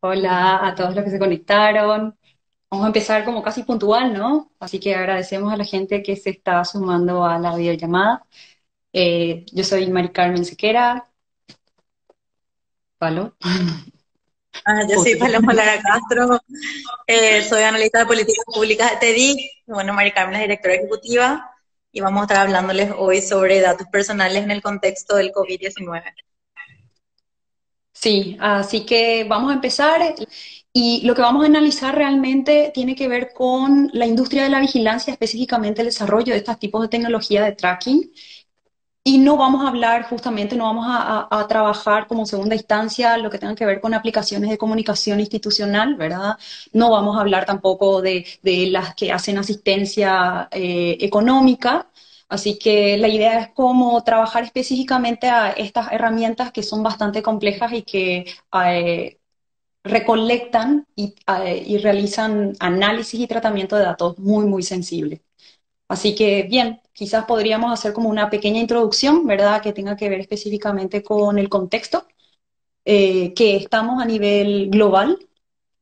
Hola a todos los que se conectaron. Vamos a empezar como casi puntual, ¿no? Así que agradecemos a la gente que se está sumando a la videollamada. Eh, yo soy Mari Carmen Sequera. ¿Palo? Ah, yo soy Paloma Lara Castro, eh, soy analista de políticas públicas de TEDIC. Bueno, Mari Carmen es directora ejecutiva y vamos a estar hablándoles hoy sobre datos personales en el contexto del COVID-19. Sí, así que vamos a empezar y lo que vamos a analizar realmente tiene que ver con la industria de la vigilancia, específicamente el desarrollo de estos tipos de tecnología de tracking. Y no vamos a hablar justamente, no vamos a, trabajar como segunda instancia lo que tenga que ver con aplicaciones de comunicación institucional, ¿verdad? No vamos a hablar tampoco de, las que hacen asistencia eh, económica, Así que la idea es cómo trabajar específicamente a estas herramientas que son bastante complejas y que eh, recolectan eh, y, realizan análisis y tratamiento de datos muy, muy sensibles. Así que, bien, quizás podríamos hacer como una pequeña introducción, ¿verdad?, que tenga que ver específicamente con el contexto, eh, que estamos a nivel global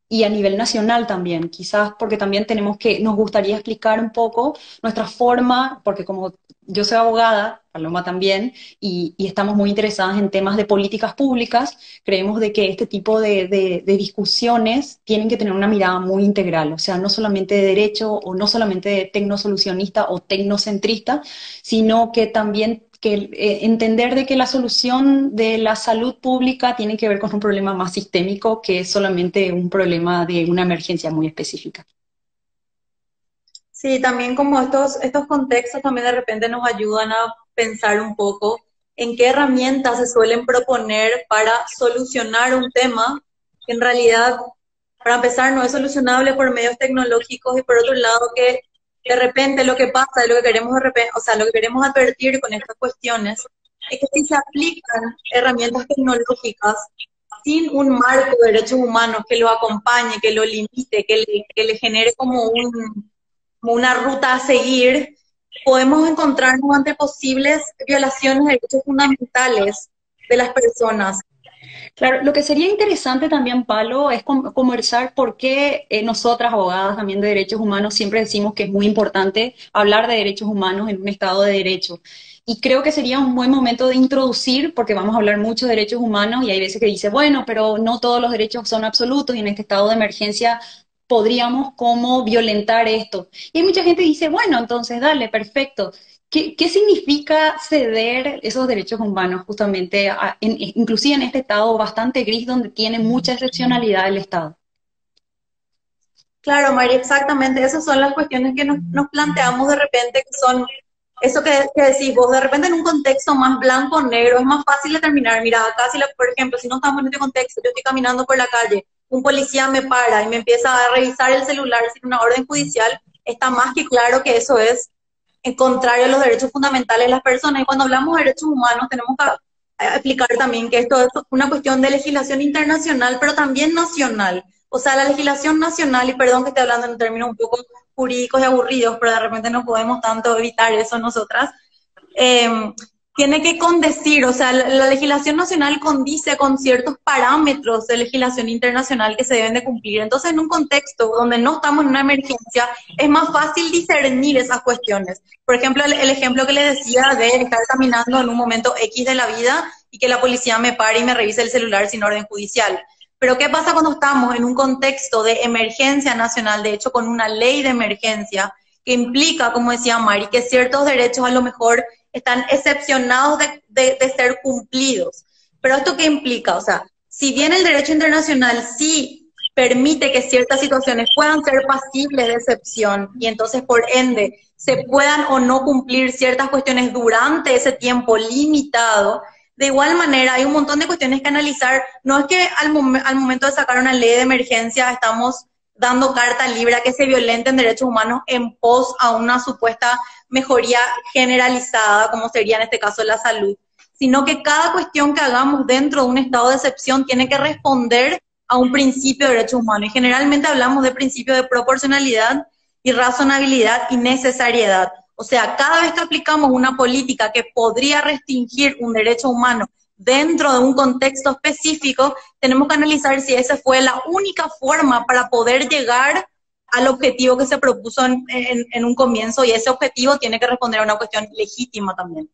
y a nivel nacional también, quizás porque también tenemos que, nos gustaría explicar un poco nuestra forma, porque como yo soy abogada, Paloma también, y, estamos muy interesadas en temas de políticas públicas, creemos de que este tipo de, de, discusiones tienen que tener una mirada muy integral, o sea, no solamente de derecho o no solamente de tecnosolucionista o tecnocentrista, sino que también que eh, entender de que la solución de la salud pública tiene que ver con un problema más sistémico que solamente un problema de una emergencia muy específica. Sí, también como estos, estos contextos también de repente nos ayudan a pensar un poco en qué herramientas se suelen proponer para solucionar un tema que en realidad, para empezar, no es solucionable por medios tecnológicos y por otro lado que de repente lo que pasa, lo que queremos o sea, lo que queremos advertir con estas cuestiones es que si se aplican herramientas tecnológicas sin un marco de derechos humanos que lo acompañe, que lo limite, que le, que le genere como, un, como una ruta a seguir, podemos encontrarnos ante posibles violaciones de derechos fundamentales de las personas. Claro, lo que sería interesante también, Palo, es conversar por qué eh, nosotras, abogadas también de derechos humanos, siempre decimos que es muy importante hablar de derechos humanos en un Estado de Derecho. Y creo que sería un buen momento de introducir, porque vamos a hablar mucho de derechos humanos y hay veces que dice, bueno, pero no todos los derechos son absolutos y en este estado de emergencia podríamos como violentar esto. Y hay mucha gente que dice, bueno, entonces dale, perfecto. ¿Qué, significa ceder esos derechos humanos justamente, inclusive en este estado bastante gris donde tiene mucha excepcionalidad el Estado? Claro, María, exactamente. Esas son las cuestiones que nos, planteamos de repente, que son eso que, decís vos, de repente en un contexto más blanco-negro es más fácil determinar, mira, acá si, por ejemplo, si no estamos en este contexto, yo estoy caminando por la calle, un policía me para y me empieza a revisar el celular sin una orden judicial, está más que claro que eso es en contrario a los derechos fundamentales de las personas. Y cuando hablamos de derechos humanos, tenemos que explicar también que esto es una cuestión de legislación internacional, pero también nacional. O sea, la legislación nacional, y perdón que esté hablando en términos un poco jurídicos y aburridos, pero de repente no podemos tanto evitar eso nosotras, eh, tiene que condecir, o sea, la, legislación nacional condice con ciertos parámetros de legislación internacional que se deben de cumplir. Entonces, en un contexto donde no estamos en una emergencia, es más fácil discernir esas cuestiones. Por ejemplo, el, ejemplo que le decía de estar caminando en un momento X de la vida y que la policía me pare y me revise el celular sin orden judicial. Pero ¿qué pasa cuando estamos en un contexto de emergencia nacional, de hecho con una ley de emergencia que implica, como decía Mari, que ciertos derechos a lo mejor están excepcionados de, ser cumplidos. Pero esto qué implica? O sea, si bien el derecho internacional sí permite que ciertas situaciones puedan ser pasibles de excepción y entonces por ende se puedan o no cumplir ciertas cuestiones durante ese tiempo limitado, de igual manera hay un montón de cuestiones que analizar. No es que al, al momento de sacar una ley de emergencia estamos dando carta libre a que se violenten derechos humanos en pos a una supuesta mejoría generalizada, como sería en este caso la salud, sino que cada cuestión que hagamos dentro de un estado de excepción tiene que responder a un principio de derechos humanos. Y generalmente hablamos de principio de proporcionalidad y razonabilidad y necesariedad. O sea, cada vez que aplicamos una política que podría restringir un derecho humano dentro de un contexto específico, tenemos que analizar si esa fue la única forma para poder llegar al objetivo que se propuso en, un comienzo y ese objetivo tiene que responder a una cuestión legítima también.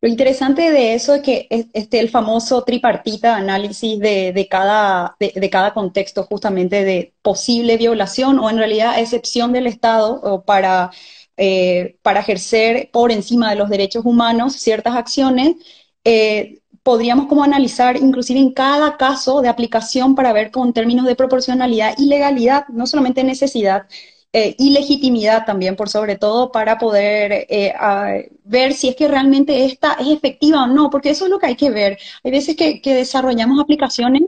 Lo interesante de eso es que este, el famoso tripartita análisis de, cada, de, cada contexto justamente de posible violación o en realidad excepción del Estado para, eh, para ejercer por encima de los derechos humanos ciertas acciones, eh, podríamos como analizar inclusive en cada caso de aplicación para ver con términos de proporcionalidad y legalidad, no solamente necesidad, eh, y legitimidad también, por sobre todo, para poder eh, ver si es que realmente esta es efectiva o no, porque eso es lo que hay que ver. Hay veces que, desarrollamos aplicaciones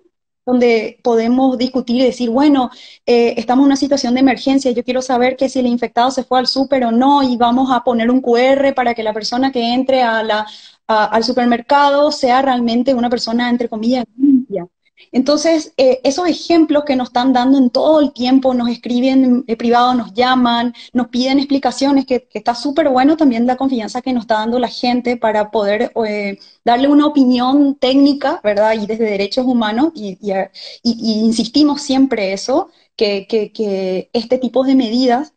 donde podemos discutir y decir, bueno, eh, estamos en una situación de emergencia, yo quiero saber que si el infectado se fue al súper o no, y vamos a poner un QR para que la persona que entre a la, al supermercado sea realmente una persona, entre comillas, limpia. Entonces, eh, esos ejemplos que nos están dando en todo el tiempo, nos escriben eh, privado, nos llaman, nos piden explicaciones, que, está súper bueno también la confianza que nos está dando la gente para poder eh, darle una opinión técnica, ¿verdad? Y desde derechos humanos, y, insistimos siempre eso, que, que este tipo de medidas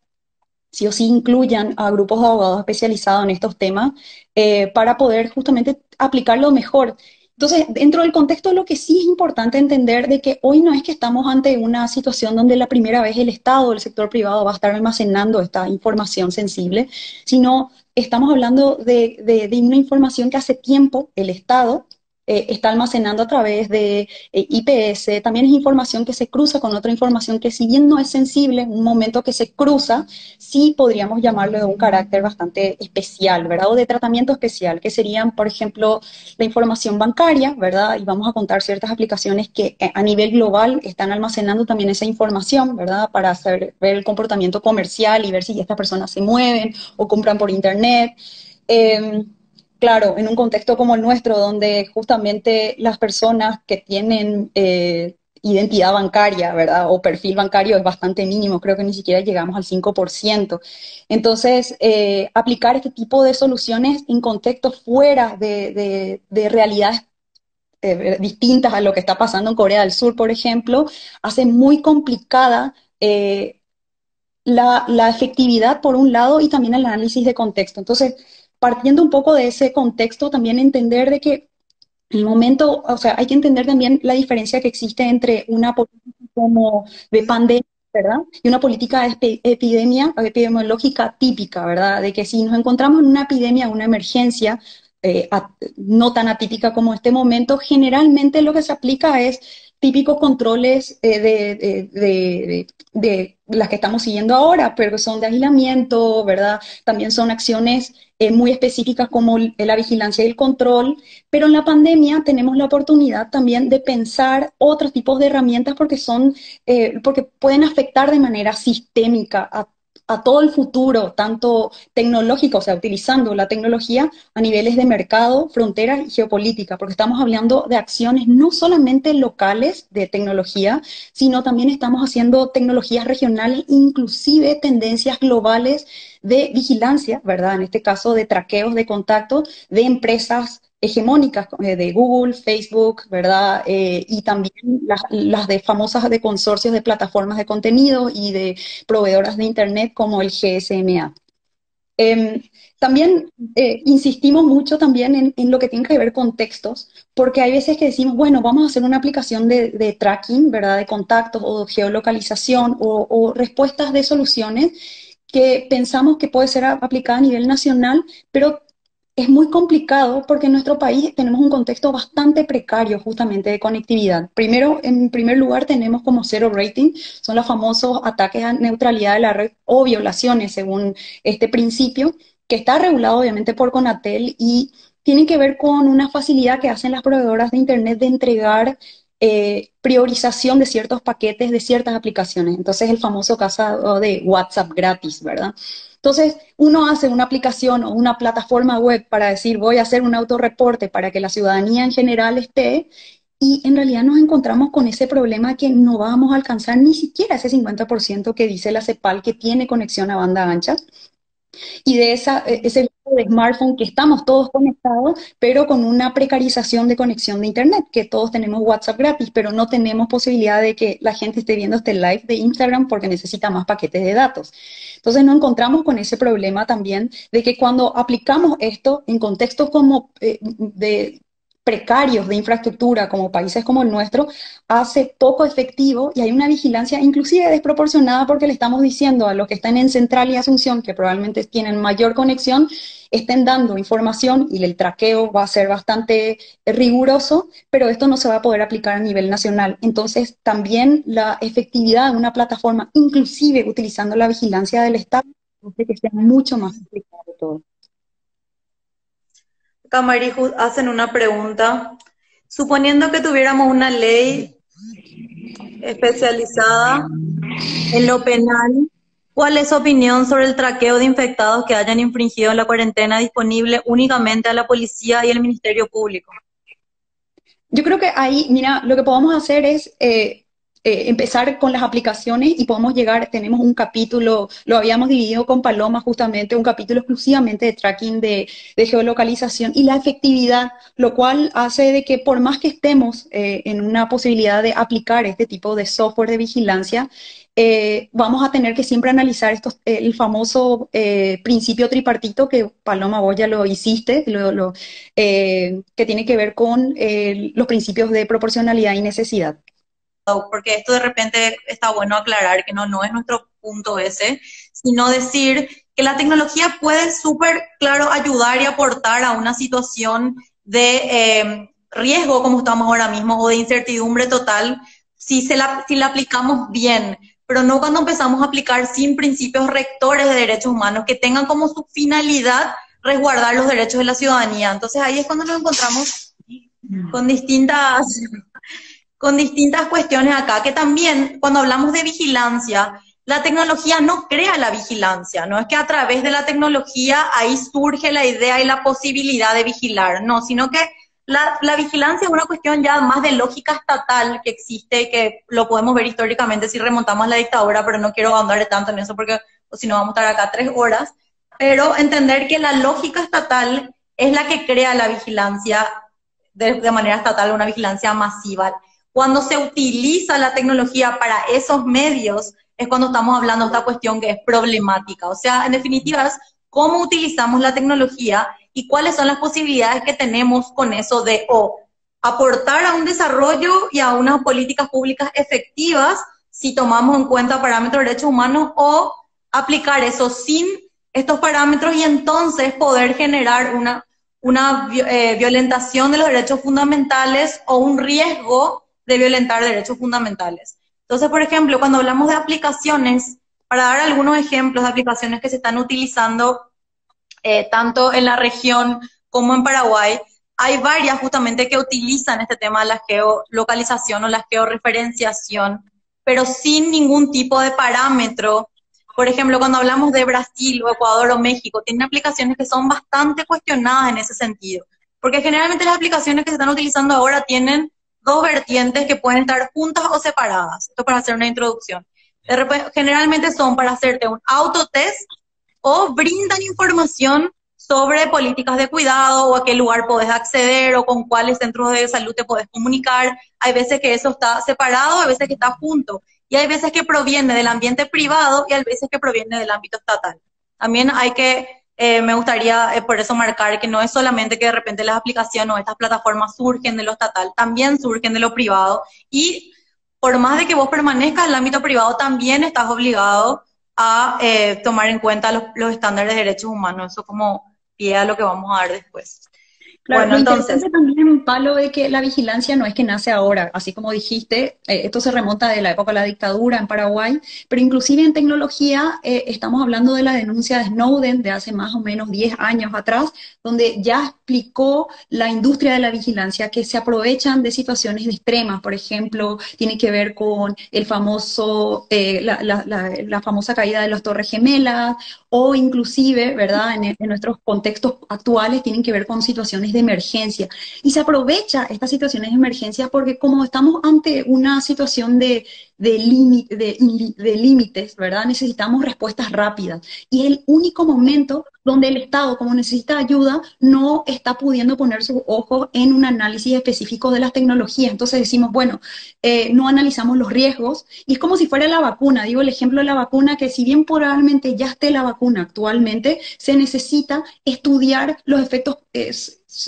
sí o sí incluyan a grupos de abogados especializados en estos temas eh, para poder justamente aplicarlo mejor. Entonces, dentro del contexto, lo que sí es importante entender de que hoy no es que estamos ante una situación donde la primera vez el Estado el sector privado va a estar almacenando esta información sensible, sino estamos hablando de, de una información que hace tiempo el Estado eh, está almacenando a través de eh, IPS, también es información que se cruza con otra información que si bien no es sensible, en un momento que se cruza, sí podríamos llamarlo de un carácter bastante especial, ¿verdad? O de tratamiento especial, que serían, por ejemplo, la información bancaria, ¿verdad? Y vamos a contar ciertas aplicaciones que eh, a nivel global están almacenando también esa información, ¿verdad? Para hacer, ver el comportamiento comercial y ver si estas personas se mueven o compran por internet. Em, claro, en un contexto como el nuestro, donde justamente las personas que tienen eh, identidad bancaria, ¿verdad? O perfil bancario es bastante mínimo, creo que ni siquiera llegamos al 5%. Entonces, eh, aplicar este tipo de soluciones en contextos fuera de, realidades eh, distintas a lo que está pasando en Corea del Sur, por ejemplo, hace muy complicada la, la efectividad, por un lado, y también el análisis de contexto. Entonces, partiendo un poco de ese contexto, también entender de que el momento, o sea, hay que entender también la diferencia que existe entre una política como de pandemia, ¿verdad? Y una política de epidemia, epidemiológica típica, ¿verdad? De que si nos encontramos en una epidemia, una emergencia, eh, no tan atípica como este momento, generalmente lo que se aplica es típicos controles eh, de, de, las que estamos siguiendo ahora, pero son de aislamiento, ¿verdad? También son acciones eh, muy específicas como la vigilancia y el control, pero en la pandemia tenemos la oportunidad también de pensar otros tipos de herramientas porque son, eh, porque pueden afectar de manera sistémica a a todo el futuro, tanto tecnológico, o sea, utilizando la tecnología a niveles de mercado, fronteras y geopolítica, porque estamos hablando de acciones no solamente locales de tecnología, sino también estamos haciendo tecnologías regionales, inclusive tendencias globales de vigilancia, ¿verdad? En este caso de traqueos de contacto de empresas hegemónicas eh, de Google, Facebook, ¿verdad? Eh, y también las, de famosas de consorcios de plataformas de contenido y de proveedoras de Internet como el GSMA. Em, también eh, insistimos mucho también en, lo que tiene que ver con textos, porque hay veces que decimos, bueno, vamos a hacer una aplicación de, tracking, ¿verdad? De contactos o geolocalización o, o respuestas de soluciones que pensamos que puede ser aplicada a nivel nacional, pero es muy complicado porque en nuestro país tenemos un contexto bastante precario justamente de conectividad. Primero, en primer lugar, tenemos como cero rating, son los famosos ataques a neutralidad de la red o violaciones según este principio, que está regulado obviamente por Conatel y tiene que ver con una facilidad que hacen las proveedoras de Internet de entregar eh, priorización de ciertos paquetes de ciertas aplicaciones. Entonces, el famoso caso de WhatsApp gratis, ¿verdad? Entonces, uno hace una aplicación o una plataforma web para decir, voy a hacer un autorreporte para que la ciudadanía en general esté, y en realidad nos encontramos con ese problema que no vamos a alcanzar ni siquiera ese 50% que dice la CEPAL que tiene conexión a banda ancha. Y de esa, e, ese de smartphone que estamos todos conectados, pero con una precarización de conexión de Internet, que todos tenemos WhatsApp gratis, pero no tenemos posibilidad de que la gente esté viendo este live de Instagram porque necesita más paquetes de datos. Entonces nos encontramos con ese problema también de que cuando aplicamos esto en contextos como eh, de precarios de infraestructura como países como el nuestro hace poco efectivo y hay una vigilancia inclusive desproporcionada porque le estamos diciendo a los que están en Central y Asunción, que probablemente tienen mayor conexión, estén dando información y el traqueo va a ser bastante riguroso, pero esto no se va a poder aplicar a nivel nacional. Entonces, también la efectividad de una plataforma, inclusive utilizando la vigilancia del Estado, hace que sea mucho más complicado todo. Camariju hacen una pregunta. Suponiendo que tuviéramos una ley especializada en lo penal, ¿cuál es su opinión sobre el traqueo de infectados que hayan infringido la cuarentena disponible únicamente a la policía y el Ministerio Público? Yo creo que ahí, mira, lo que podemos hacer es eh, eh, empezar con las aplicaciones y podemos llegar, tenemos un capítulo, lo habíamos dividido con Paloma justamente, un capítulo exclusivamente de tracking de, geolocalización y la efectividad, lo cual hace de que por más que estemos eh, en una posibilidad de aplicar este tipo de software de vigilancia, eh, vamos a tener que siempre analizar estos, el famoso principio tripartito que Paloma vos ya lo hiciste, que tiene que ver con los principios de proporcionalidad y necesidad porque esto de repente está bueno aclarar que no, no es nuestro punto ese, sino decir que la tecnología puede súper, claro, ayudar y aportar a una situación de em, riesgo como estamos ahora mismo o de incertidumbre total si, se la, si la aplicamos bien, pero no cuando empezamos a aplicar sin principios rectores de derechos humanos que tengan como su finalidad resguardar los derechos de la ciudadanía. Entonces ahí es cuando nos encontramos con distintas con distintas cuestiones acá, que también cuando hablamos de vigilancia, la tecnología no crea la vigilancia, no es que a través de la tecnología ahí surge la idea y la posibilidad de vigilar, no, sino que la, vigilancia es una cuestión ya más de lógica estatal que existe, que lo podemos ver históricamente si remontamos la dictadura, pero no quiero ahondar tanto en eso porque si no vamos a estar acá tres horas, pero entender que la lógica estatal es la que crea la vigilancia de, de manera estatal, una vigilancia masiva. Cuando se utiliza la tecnología para esos medios, es cuando estamos hablando de esta cuestión que es problemática. O sea, en definitiva, es cómo utilizamos la tecnología y cuáles son las posibilidades que tenemos con eso de o aportar a un desarrollo y a unas políticas públicas efectivas si tomamos en cuenta parámetros de derechos humanos o aplicar eso sin estos parámetros y entonces poder generar una, eh, violentación de los derechos fundamentales o un riesgo de violentar derechos fundamentales. Entonces, por ejemplo, cuando hablamos de aplicaciones, para dar algunos ejemplos de aplicaciones que se están utilizando eh, tanto en la región como en Paraguay, hay varias justamente que utilizan este tema de la geolocalización o la georreferenciación, pero sin ningún tipo de parámetro. Por ejemplo, cuando hablamos de Brasil o Ecuador o México, tienen aplicaciones que son bastante cuestionadas en ese sentido, porque generalmente las aplicaciones que se están utilizando ahora tienen dos vertientes que pueden estar juntas o separadas. Esto para hacer una introducción. generalmente son para hacerte un autotest o brindan información sobre políticas de cuidado o a qué lugar puedes acceder o con cuáles centros de salud te puedes comunicar. Hay veces que eso está separado, hay veces que está junto. Y hay veces que proviene del ambiente privado y hay veces que proviene del ámbito estatal. También hay que eh, me gustaría eh, por eso marcar que no es solamente que de repente las aplicaciones o estas plataformas surgen de lo estatal, también surgen de lo privado y por más de que vos permanezcas en el ámbito privado, también estás obligado a eh, tomar en cuenta los, estándares de derechos humanos. Eso como pie a lo que vamos a dar después. Claro, bueno, entonces también, Palo, de que la vigilancia no es que nace ahora, así como dijiste, eh, esto se remonta de la época de la dictadura en Paraguay, pero inclusive en tecnología eh, estamos hablando de la denuncia de Snowden de hace más o menos 10 años atrás, donde ya explicó la industria de la vigilancia que se aprovechan de situaciones extremas, por ejemplo, tiene que ver con el famoso, eh, la, la, la, famosa caída de las Torres Gemelas, o inclusive, ¿verdad?, en, en nuestros contextos actuales tienen que ver con situaciones de emergencia. Y se aprovecha estas situaciones de emergencia porque como estamos ante una situación de de, de límites, ¿verdad? Necesitamos respuestas rápidas. Y el único momento donde el Estado, como necesita ayuda, no está pudiendo poner sus ojos en un análisis específico de las tecnologías. Entonces decimos, bueno, eh, no analizamos los riesgos y es como si fuera la vacuna. Digo el ejemplo de la vacuna, que si bien probablemente ya esté la vacuna actualmente, se necesita estudiar los efectos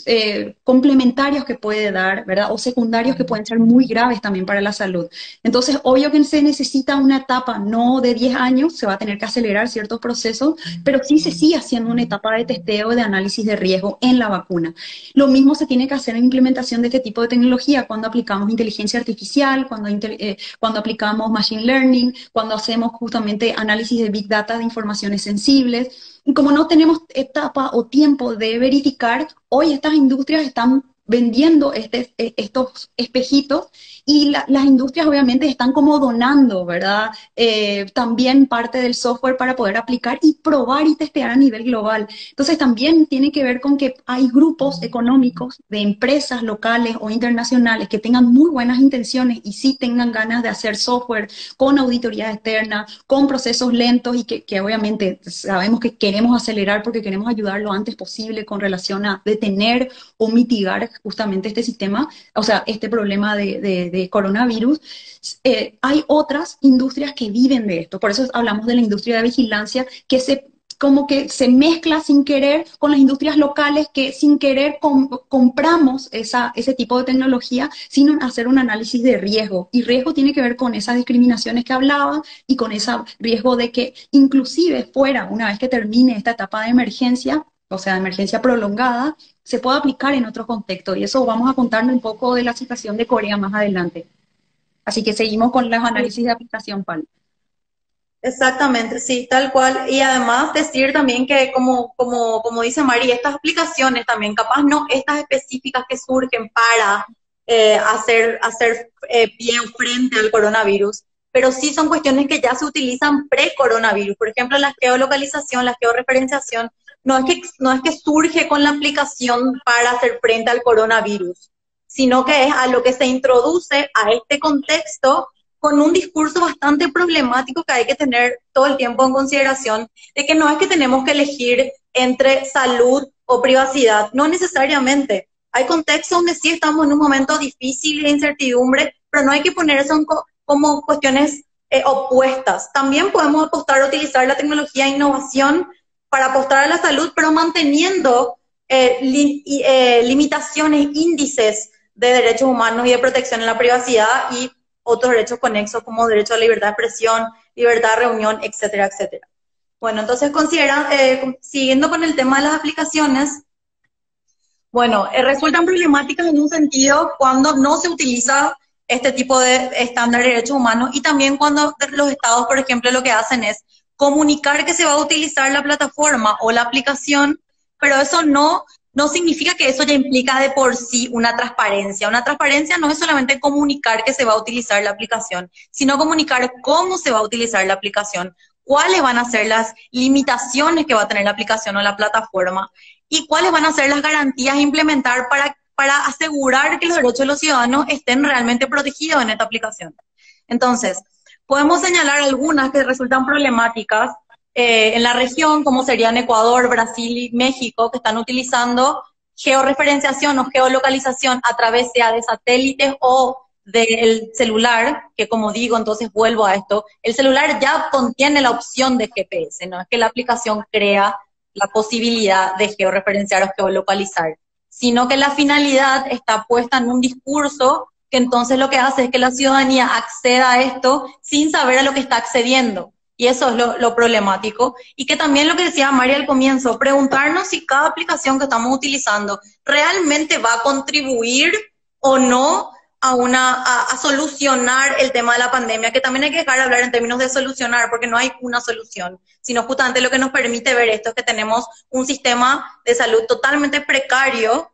eh, complementarios que puede dar, ¿verdad? O secundarios que pueden ser muy graves también para la salud. Entonces, obvio que se necesita una etapa no de 10 años, se va a tener que acelerar ciertos procesos, pero sí se sigue haciendo una etapa de testeo, de análisis de riesgo en la vacuna. Lo mismo se tiene que hacer en implementación de este tipo de tecnología cuando aplicamos inteligencia artificial, cuando, eh, cuando aplicamos machine learning, cuando hacemos justamente análisis de big data de informaciones sensibles como no tenemos etapa o tiempo de verificar, hoy estas industrias están vendiendo este, estos espejitos y las industrias obviamente están como donando, ¿verdad? Eh, también parte del software para poder aplicar y probar y testear a nivel global. Entonces también tiene que ver con que hay grupos económicos de empresas locales o internacionales que tengan muy buenas intenciones y sí tengan ganas de hacer software con auditoría externa, con procesos lentos y que, que obviamente sabemos que queremos acelerar porque queremos ayudar lo antes posible con relación a detener o mitigar justamente este sistema, o sea, este problema de, de coronavirus, eh, hay otras industrias que viven de esto. Por eso hablamos de la industria de vigilancia que se como que se mezcla sin querer con las industrias locales que sin querer compramos esa, ese tipo de tecnología sin hacer un análisis de riesgo. Y riesgo tiene que ver con esas discriminaciones que hablaba y con ese riesgo de que inclusive fuera, una vez que termine esta etapa de emergencia, o sea, de emergencia prolongada, se puede aplicar en otro contexto. Y eso vamos a contarle un poco de la situación de Corea más adelante. Así que seguimos con los análisis de aplicación, Pal. Exactamente, sí, tal cual. Y además decir también que, como, como, como dice María, estas aplicaciones también, capaz no estas específicas que surgen para eh, hacer, hacer eh, frente al coronavirus, pero sí son cuestiones que ya se utilizan pre-coronavirus. Por ejemplo, la geolocalización, la georreferenciación, no es, que, no es que surge con la aplicación para hacer frente al coronavirus, sino que es a lo que se introduce a este contexto con un discurso bastante problemático que hay que tener todo el tiempo en consideración, de que no es que tenemos que elegir entre salud o privacidad, no necesariamente. Hay contextos donde sí estamos en un momento difícil de incertidumbre, pero no hay que poner eso como cuestiones eh, opuestas. También podemos apostar a utilizar la tecnología e innovación para apostar a la salud, pero manteniendo eh, eh, limitaciones, índices de derechos humanos y de protección en la privacidad y otros derechos conexos como derecho a libertad de expresión, libertad de reunión, etcétera, etcétera. Bueno, entonces considera, eh, siguiendo con el tema de las aplicaciones, bueno, resultan problemáticas en un sentido cuando no se utiliza este tipo de estándar de derechos humanos y también cuando los estados, por ejemplo, lo que hacen es comunicar que se va a utilizar la plataforma o la aplicación, pero eso no, no significa que eso ya implica de por sí una transparencia. Una transparencia no es solamente comunicar que se va a utilizar la aplicación, sino comunicar cómo se va a utilizar la aplicación, cuáles van a ser las limitaciones que va a tener la aplicación o la plataforma y cuáles van a ser las garantías a implementar para, para asegurar que los derechos de los ciudadanos estén realmente protegidos en esta aplicación. Entonces, Podemos señalar algunas que resultan problemáticas eh, en la región, como serían Ecuador, Brasil y México, que están utilizando georreferenciación o geolocalización a través sea de satélites o del celular, que como digo, entonces vuelvo a esto, el celular ya contiene la opción de GPS, no es que la aplicación crea la posibilidad de georreferenciar o geolocalizar, sino que la finalidad está puesta en un discurso que entonces lo que hace es que la ciudadanía acceda a esto sin saber a lo que está accediendo. Y eso es lo, problemático. Y que también lo que decía María al comienzo, preguntarnos si cada aplicación que estamos utilizando realmente va a contribuir o no a, una, a, solucionar el tema de la pandemia, que también hay que dejar de hablar en términos de solucionar, porque no hay una solución, sino justamente lo que nos permite ver esto es que tenemos un sistema de salud totalmente precario,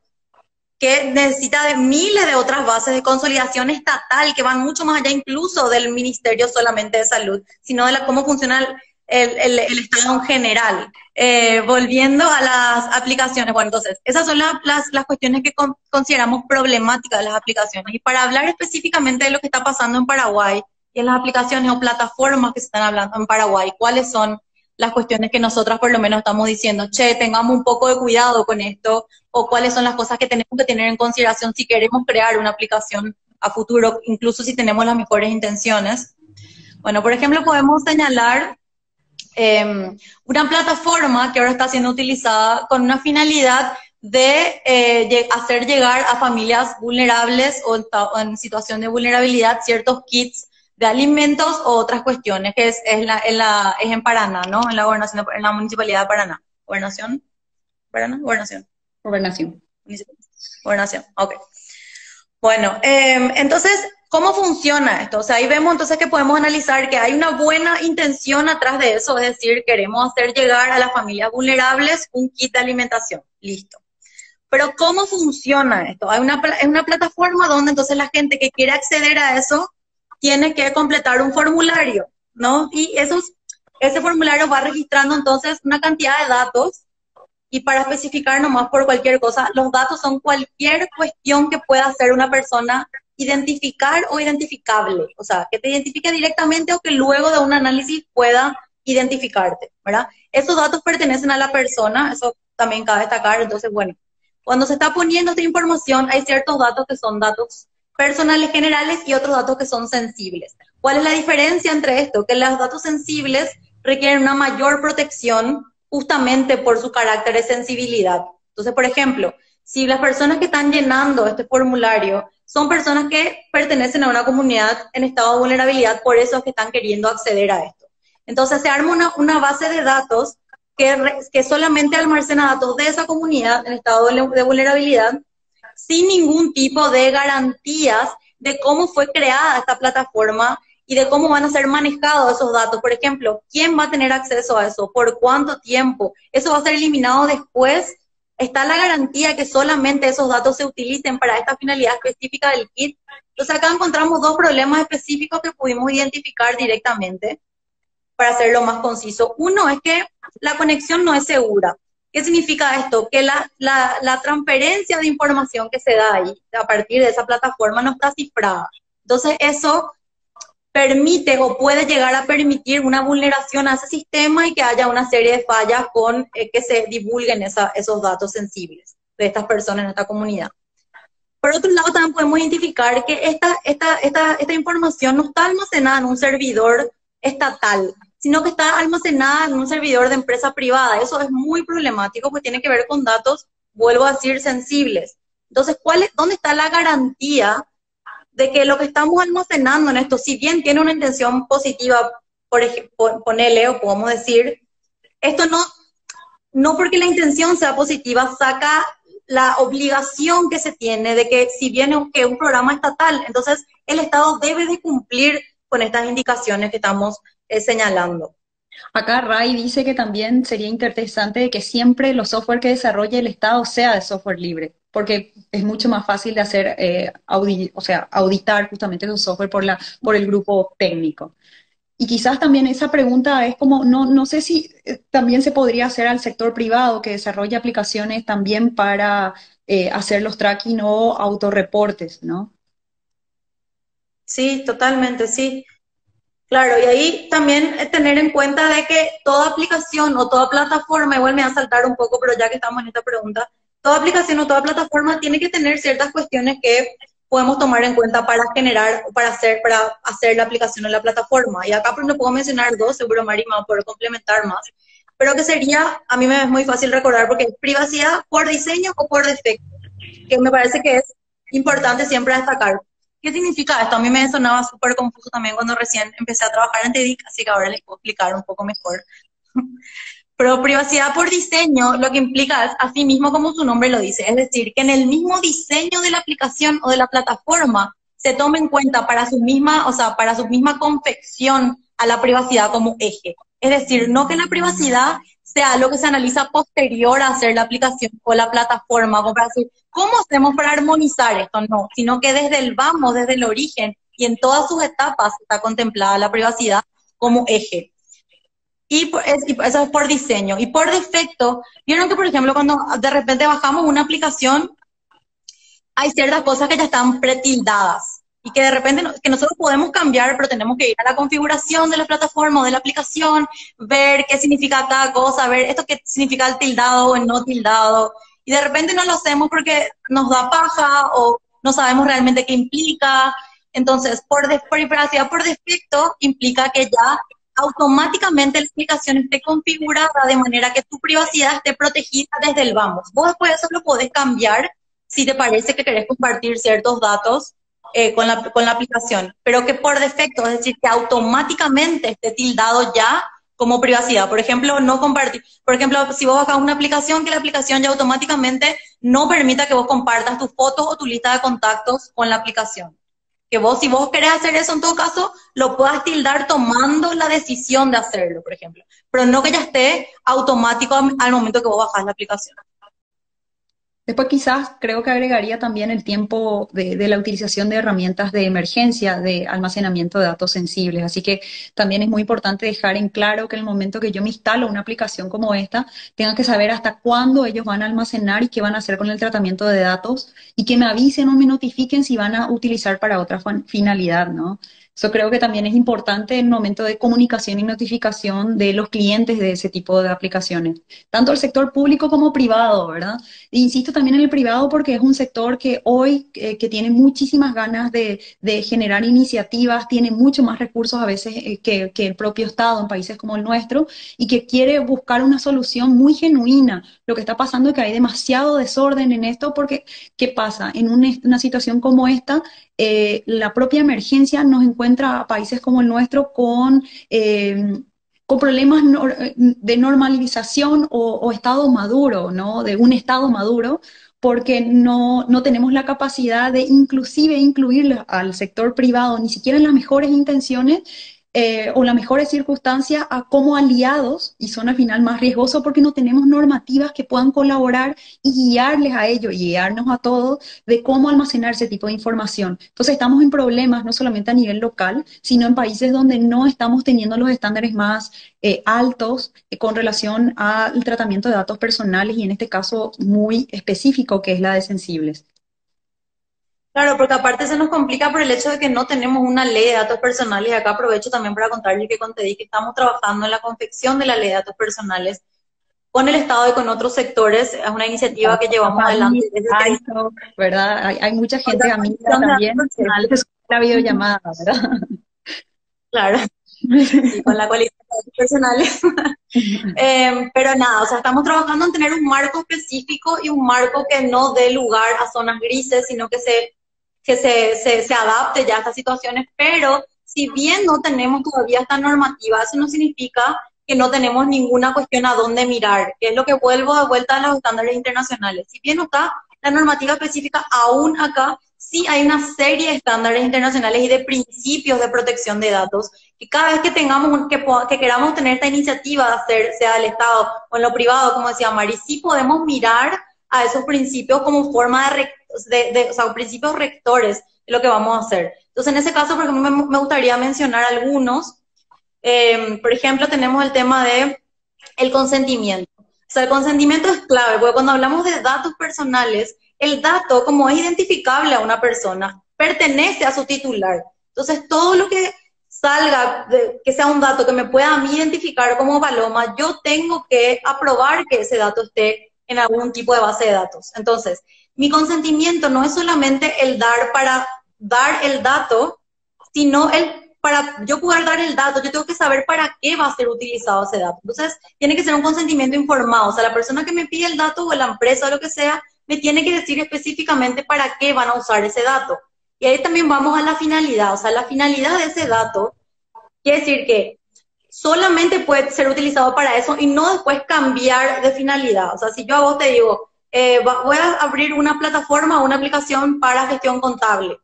que necesita de miles de otras bases de consolidación estatal que van mucho más allá incluso del Ministerio solamente de Salud, sino de la, cómo funciona el, Estado en general. Eh, volviendo a las aplicaciones, bueno, entonces, esas son las, las, cuestiones que consideramos problemáticas de las aplicaciones. Y para hablar específicamente de lo que está pasando en Paraguay, y en las aplicaciones o plataformas que se están hablando en Paraguay, ¿cuáles son las cuestiones que nosotras por lo menos estamos diciendo, che, tengamos un poco de cuidado con esto, o cuáles son las cosas que tenemos que tener en consideración si queremos crear una aplicación a futuro, incluso si tenemos las mejores intenciones. Bueno, por ejemplo, podemos señalar em, una plataforma que ahora está siendo utilizada con una finalidad de eh, hacer llegar a familias vulnerables o en, situación de vulnerabilidad ciertos kits de alimentos o otras cuestiones, que es, es, la, en, la, es en Paraná, ¿no? En la gobernación, en la municipalidad de Paraná. ¿Gobernación? ¿Paraná? Gobernación. Gobernación. Gobernación, ok. Bueno, em, entonces, ¿cómo funciona esto? O sea, ahí vemos entonces que podemos analizar que hay una buena intención atrás de eso, es decir, queremos hacer llegar a las familias vulnerables un kit de alimentación. Listo. Pero ¿cómo funciona esto? Hay una, es una plataforma donde entonces la gente que quiere acceder a eso tiene que completar un formulario, ¿no? Y esos, ese formulario va registrando entonces una cantidad de datos y para especificar nomás por cualquier cosa, los datos son cualquier cuestión que pueda hacer una persona identificar o identificable, o sea, que te identifique directamente o que luego de un análisis pueda identificarte, ¿verdad? Esos datos pertenecen a la persona, eso también cabe destacar, entonces, bueno, cuando se está poniendo esta información, hay ciertos datos que son datos personales generales y otros datos que son sensibles. ¿Cuál es la diferencia entre esto? Que los datos sensibles requieren una mayor protección justamente por su carácter de sensibilidad. Entonces, por ejemplo, si las personas que están llenando este formulario son personas que pertenecen a una comunidad en estado de vulnerabilidad, por eso es que están queriendo acceder a esto. Entonces se arma una, base de datos que, solamente almacena datos de esa comunidad en estado de vulnerabilidad sin ningún tipo de garantías de cómo fue creada esta plataforma y de cómo van a ser manejados esos datos. Por ejemplo, ¿quién va a tener acceso a eso? ¿Por cuánto tiempo? ¿Eso va a ser eliminado después? ¿Está la garantía que solamente esos datos se utilicen para esta finalidad específica del kit? Entonces acá encontramos dos problemas específicos que pudimos identificar directamente para hacerlo más conciso. Uno es que la conexión no es segura. ¿Qué significa esto? Que la, transferencia de información que se da ahí a partir de esa plataforma no está cifrada. Entonces eso permite o puede llegar a permitir una vulneración a ese sistema y que haya una serie de fallas con eh, que se divulguen esos datos sensibles de estas personas en esta comunidad. Por otro lado, también podemos identificar que esta información no está almacenada en un servidor estatal, sino que está almacenada en un servidor de empresa privada. Eso es muy problemático porque tiene que ver con datos, vuelvo a decir, sensibles. Entonces, ¿cuál es, ¿dónde está la garantía de que lo que estamos almacenando en esto, si bien tiene una intención positiva, por ejemplo, ponele o podemos decir, esto no, no porque la intención sea positiva, saca la obligación que se tiene de que si viene un, que un programa estatal, entonces el Estado debe de cumplir con estas indicaciones que estamos señalando. Acá Ray dice que también sería interesante que siempre los software que desarrolle el Estado sea de software libre, porque es mucho más fácil de hacer, eh, o sea, auditar justamente los software por, la, por el grupo técnico. Y quizás también esa pregunta es como, no, no sé si eh, también se podría hacer al sector privado que desarrolle aplicaciones también para eh, hacer los tracking o autorreportes, ¿no? Sí, totalmente, sí. Claro, y ahí también tener en cuenta de que toda aplicación o toda plataforma, igual me va a saltar un poco, pero ya que estamos en esta pregunta, toda aplicación o toda plataforma tiene que tener ciertas cuestiones que podemos tomar en cuenta para generar, para hacer, para hacer la aplicación o la plataforma. Y acá no puedo mencionar dos, seguro Mari me va a poder complementar más. Pero que sería, a mí me es muy fácil recordar porque es privacidad por diseño o por defecto, que me parece que es importante siempre destacar. ¿Qué significa esto? A mí me sonaba súper confuso también cuando recién empecé a trabajar en TEDIC, así que ahora les puedo explicar un poco mejor. Pero privacidad por diseño lo que implica es, así mismo como su nombre lo dice, es decir, que en el mismo diseño de la aplicación o de la plataforma se tome en cuenta para su misma, o sea, para su misma confección a la privacidad como eje. Es decir, no que la privacidad sea lo que se analiza posterior a hacer la aplicación o la plataforma, como para decir, ¿cómo hacemos para armonizar esto? No, sino que desde el vamos, desde el origen y en todas sus etapas está contemplada la privacidad como eje. Y, eso es por diseño. Y por defecto, vieron que, por ejemplo, cuando de repente bajamos una aplicación, hay ciertas cosas que ya están pretildadas. y que de repente que nosotros podemos cambiar, pero tenemos que ir a la configuración de la plataforma o de la aplicación, ver qué significa cada cosa, ver esto qué significa el tildado o el no tildado. Y de repente no lo hacemos porque nos da paja o no sabemos realmente qué implica. Entonces, por, por por defecto implica que ya automáticamente la aplicación esté configurada de manera que tu privacidad esté protegida desde el vamos. Vos después eso lo podés cambiar si te parece que querés compartir ciertos datos eh, con, la, con la aplicación, pero que por defecto, es decir, que automáticamente esté tildado ya como privacidad. Por ejemplo, no compartir, por ejemplo, si vos bajás una aplicación, que la aplicación ya automáticamente no permita que vos compartas tus fotos o tu lista de contactos con la aplicación. Que vos, si vos querés hacer eso, en todo caso, lo puedas tildar tomando la decisión de hacerlo, por ejemplo. Pero no que ya esté automático al momento que vos bajás la aplicación. Después quizás creo que agregaría también el tiempo de, la utilización de herramientas de emergencia de almacenamiento de datos sensibles. Así que también es muy importante dejar en claro que en el momento que yo me instalo una aplicación como esta, tenga que saber hasta cuándo ellos van a almacenar y qué van a hacer con el tratamiento de datos y que me avisen o me notifiquen si van a utilizar para otra finalidad, ¿no? Eso creo que también es importante en el momento de comunicación y notificación de los clientes de ese tipo de aplicaciones, tanto el sector público como privado, ¿verdad? E insisto también en el privado porque es un sector que hoy eh, que tiene muchísimas ganas de, generar iniciativas, tiene mucho más recursos a veces eh, que, el propio Estado en países como el nuestro y que quiere buscar una solución muy genuina. Lo que está pasando es que hay demasiado desorden en esto porque, ¿qué pasa? En una situación como esta, eh, la propia emergencia nos encuentra a países como el nuestro con, eh, con problemas de normalización o, estado maduro, ¿no? De un estado maduro, porque no, no, tenemos la capacidad de inclusive incluir al sector privado, ni siquiera en las mejores intenciones, eh, o las mejores circunstancias a como aliados y son al final más riesgosos porque no tenemos normativas que puedan colaborar y guiarles a ellos y guiarnos a todos de cómo almacenar ese tipo de información. Entonces estamos en problemas no solamente a nivel local, sino en países donde no estamos teniendo los estándares más eh, altos eh, con relación al tratamiento de datos personales y en este caso muy específico que es la de sensibles. Claro, porque aparte se nos complica por el hecho de que no tenemos una ley de datos personales. Y acá aprovecho también para contarles que conté que estamos trabajando en la confección de la ley de datos personales con el Estado y con otros sectores. Es una iniciativa que llevamos adelante. Desde ¿verdad? Hay, mucha gente amiga también. Es la videollamada, ¿verdad? Claro. con la coalición de datos personales. Em, pero nada, o sea, estamos trabajando en tener un marco específico y un marco que no dé lugar a zonas grises, sino que se que se, se, se adapte ya a estas situaciones, pero si bien no tenemos todavía esta normativa, eso no significa que no tenemos ninguna cuestión a dónde mirar, que es lo que vuelvo de vuelta a los estándares internacionales. Si bien no está la normativa específica aún acá, sí hay una serie de estándares internacionales y de principios de protección de datos, que cada vez que tengamos, que, que queramos tener esta iniciativa de hacer, sea el Estado o en lo privado, como decía Mari, sí podemos mirar a esos principios como forma de de, o sea, principios rectores de lo que vamos a hacer. Entonces, en ese caso, por ejemplo, me, gustaría mencionar algunos. Em, por ejemplo, tenemos el tema de el consentimiento. O sea, el consentimiento es clave, porque cuando hablamos de datos personales, el dato, como es identificable a una persona, pertenece a su titular. Entonces, todo lo que salga, que sea un dato que me pueda a mí identificar como Paloma, yo tengo que aprobar que ese dato esté en algún tipo de base de datos. Entonces, mi consentimiento no es solamente el dar para dar el dato, sino el para yo poder dar el dato, yo tengo que saber para qué va a ser utilizado ese dato. Entonces, tiene que ser un consentimiento informado. O sea, la persona que me pide el dato o la empresa o lo que sea, me tiene que decir específicamente para qué van a usar ese dato. Y ahí también vamos a la finalidad. O sea, la finalidad de ese dato quiere decir que solamente puede ser utilizado para eso y no después cambiar de finalidad. O sea, si yo a vos te digo, eh, voy a abrir una plataforma una aplicación para gestión contable.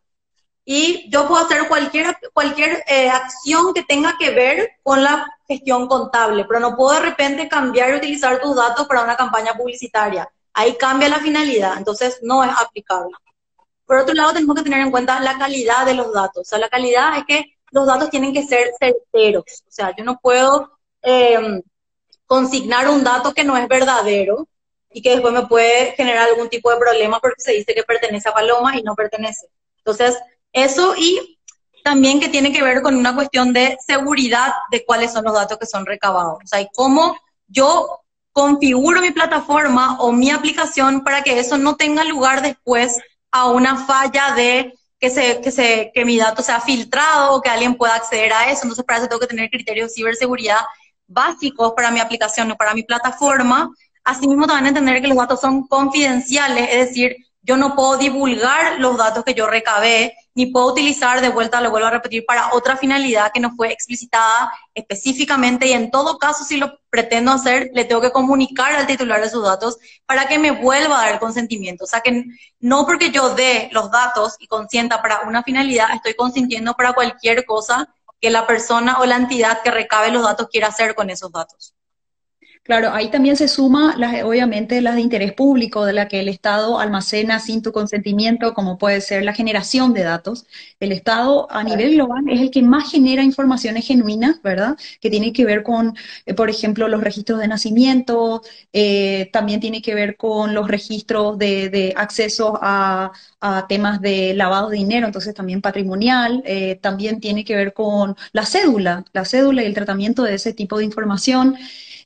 Y yo puedo hacer cualquier, cualquier eh, acción que tenga que ver con la gestión contable, pero no puedo de repente cambiar y utilizar tus datos para una campaña publicitaria. Ahí cambia la finalidad, entonces no es aplicable. Por otro lado, tenemos que tener en cuenta la calidad de los datos. O sea, la calidad es que los datos tienen que ser certeros. O sea, yo no puedo eh, consignar un dato que no es verdadero y que después me puede generar algún tipo de problema porque se dice que pertenece a Paloma y no pertenece. Entonces, Eso y también que tiene que ver con una cuestión de seguridad de cuáles son los datos que son recabados. O sea, y cómo yo configuro mi plataforma o mi aplicación para que eso no tenga lugar después a una falla de que, se, que, se, que mi dato sea filtrado o que alguien pueda acceder a eso. Entonces, para eso tengo que tener criterios de ciberseguridad básicos para mi aplicación o para mi plataforma. Asimismo, también entender que los datos son confidenciales, es decir, yo no puedo divulgar los datos que yo recabé, ni puedo utilizar, de vuelta lo vuelvo a repetir, para otra finalidad que no fue explicitada específicamente y en todo caso, si lo pretendo hacer, le tengo que comunicar al titular de sus datos para que me vuelva a dar consentimiento. O sea que no porque yo dé los datos y consienta para una finalidad, estoy consintiendo para cualquier cosa que la persona o la entidad que recabe los datos quiera hacer con esos datos. Claro, ahí también se suma, las, obviamente, las de interés público, de la que el Estado almacena sin tu consentimiento, como puede ser la generación de datos. El Estado a nivel global es el que más genera informaciones genuinas, ¿verdad? Que tiene que ver con, eh, por ejemplo, los registros de nacimiento, eh, también tiene que ver con los registros de, acceso a, temas de lavado de dinero, entonces también patrimonial, eh, también tiene que ver con la cédula, la cédula y el tratamiento de ese tipo de información.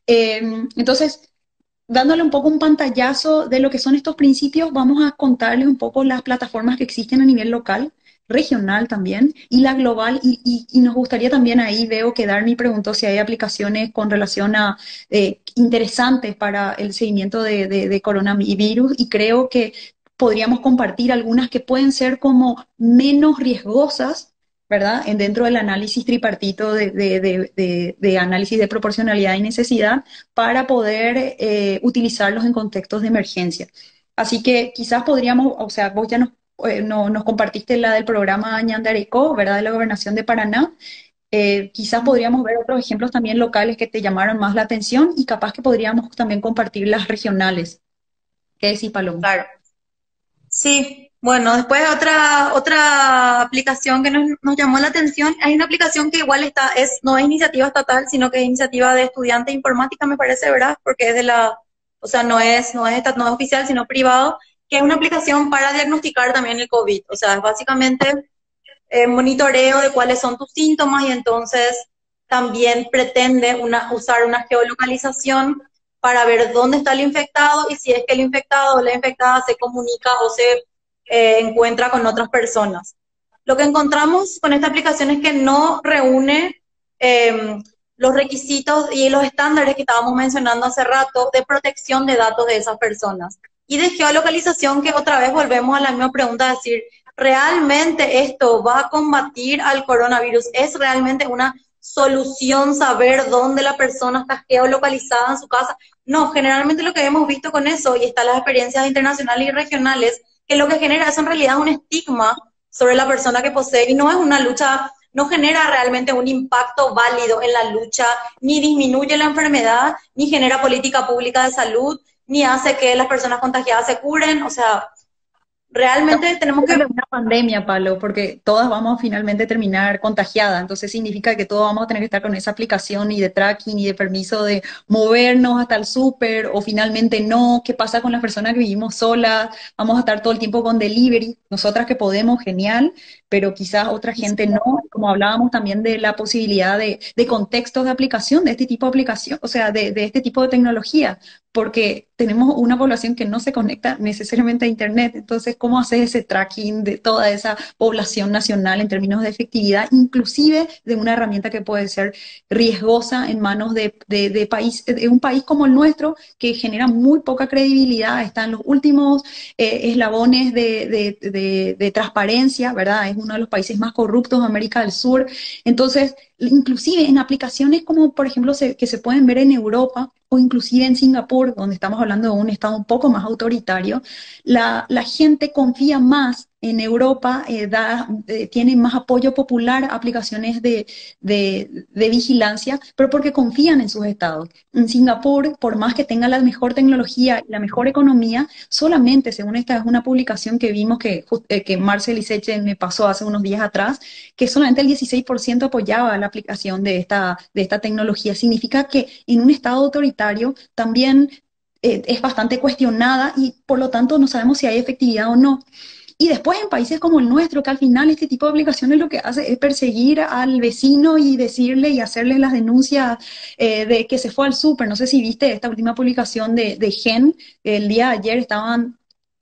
Em, entonces, dándole un poco un pantallazo de lo que son estos principios, vamos a contarles un poco las plataformas que existen a nivel local, regional también, y la global, y, nos gustaría también ahí, veo que Darny preguntó si hay aplicaciones con relación a eh, interesantes para el seguimiento de coronavirus, y creo que podríamos compartir algunas que pueden ser como menos riesgosas ¿verdad? En dentro del análisis tripartito de, análisis de proporcionalidad y necesidad para poder eh, utilizarlos en contextos de emergencia. Así que quizás podríamos, o sea, vos ya nos, eh, nos compartiste la del programa Ñandareco, ¿verdad? De la gobernación de Paraná. Eh, quizás podríamos ver otros ejemplos también locales que te llamaron más la atención y capaz que podríamos también compartir las regionales. ¿Qué decís, Paloma? Claro. Sí, bueno, después otra, otra aplicación que nos, nos, llamó la atención, hay una aplicación que igual está, es, no es iniciativa estatal, sino que es iniciativa de estudiante de informática, me parece, ¿verdad? Porque es de la, o sea, no es, no es, no es oficial, sino privado, que es una aplicación para diagnosticar también el COVID. O sea, es básicamente eh, monitoreo de cuáles son tus síntomas y entonces también pretende una, usar una geolocalización para ver dónde está el infectado y si es que el infectado o la infectada se comunica o se eh, encuentra con otras personas. Lo que encontramos con esta aplicación es que no reúne em, los requisitos y los estándares que estábamos mencionando hace rato de protección de datos de esas personas. Y de geolocalización, que otra vez volvemos a la misma pregunta, decir, ¿realmente esto va a combatir al coronavirus? ¿Es realmente una solución saber dónde la persona está geolocalizada en su casa? No, generalmente lo que hemos visto con eso, y están las experiencias internacionales y regionales, lo que genera es en realidad un estigma sobre la persona que posee y no es una lucha, no genera realmente un impacto válido en la lucha, ni disminuye la enfermedad, ni genera política pública de salud, ni hace que las personas contagiadas se curen, o sea, realmente tenemos que... Una pandemia, Palo, porque todas vamos a finalmente terminar contagiadas, entonces significa que todos vamos a tener que estar con esa aplicación y de tracking y de permiso de movernos hasta el súper o finalmente no, qué pasa con las personas que vivimos solas, vamos a estar todo el tiempo con delivery, nosotras que podemos, genial, pero quizás otra gente no, como hablábamos también de la posibilidad de, contextos de aplicación de este tipo de aplicación, o sea, de, de este tipo de tecnología, porque tenemos una población que no se conecta necesariamente a Internet. Entonces, ¿cómo haces ese tracking de toda esa población nacional en términos de efectividad, inclusive de una herramienta que puede ser riesgosa en manos de, de, país, de un país como el nuestro, que genera muy poca credibilidad, está en los últimos eh, eslabones de, de transparencia, ¿verdad? Es uno de los países más corruptos de América del Sur. Entonces, inclusive en aplicaciones como, por ejemplo, que se pueden ver en Europa, o inclusive en Singapur, donde estamos hablando de un estado un poco más autoritario, la, la gente confía más en Europa eh, eh, tienen más apoyo popular aplicaciones de, de, vigilancia, pero porque confían en sus estados. En Singapur, por más que tenga la mejor tecnología y la mejor economía, solamente, según esta es una publicación que vimos que, eh, que Marcel Iseche me pasó hace unos días atrás, que solamente el 16% apoyaba la aplicación de esta, de esta tecnología. Significa que en un estado autoritario también es bastante cuestionada y por lo tanto no sabemos si hay efectividad o no. Y después en países como el nuestro, que al final este tipo de aplicaciones lo que hace es perseguir al vecino y decirle y hacerle las denuncias eh, de que se fue al súper. No sé si viste esta última publicación de, Gen, el día de ayer estaban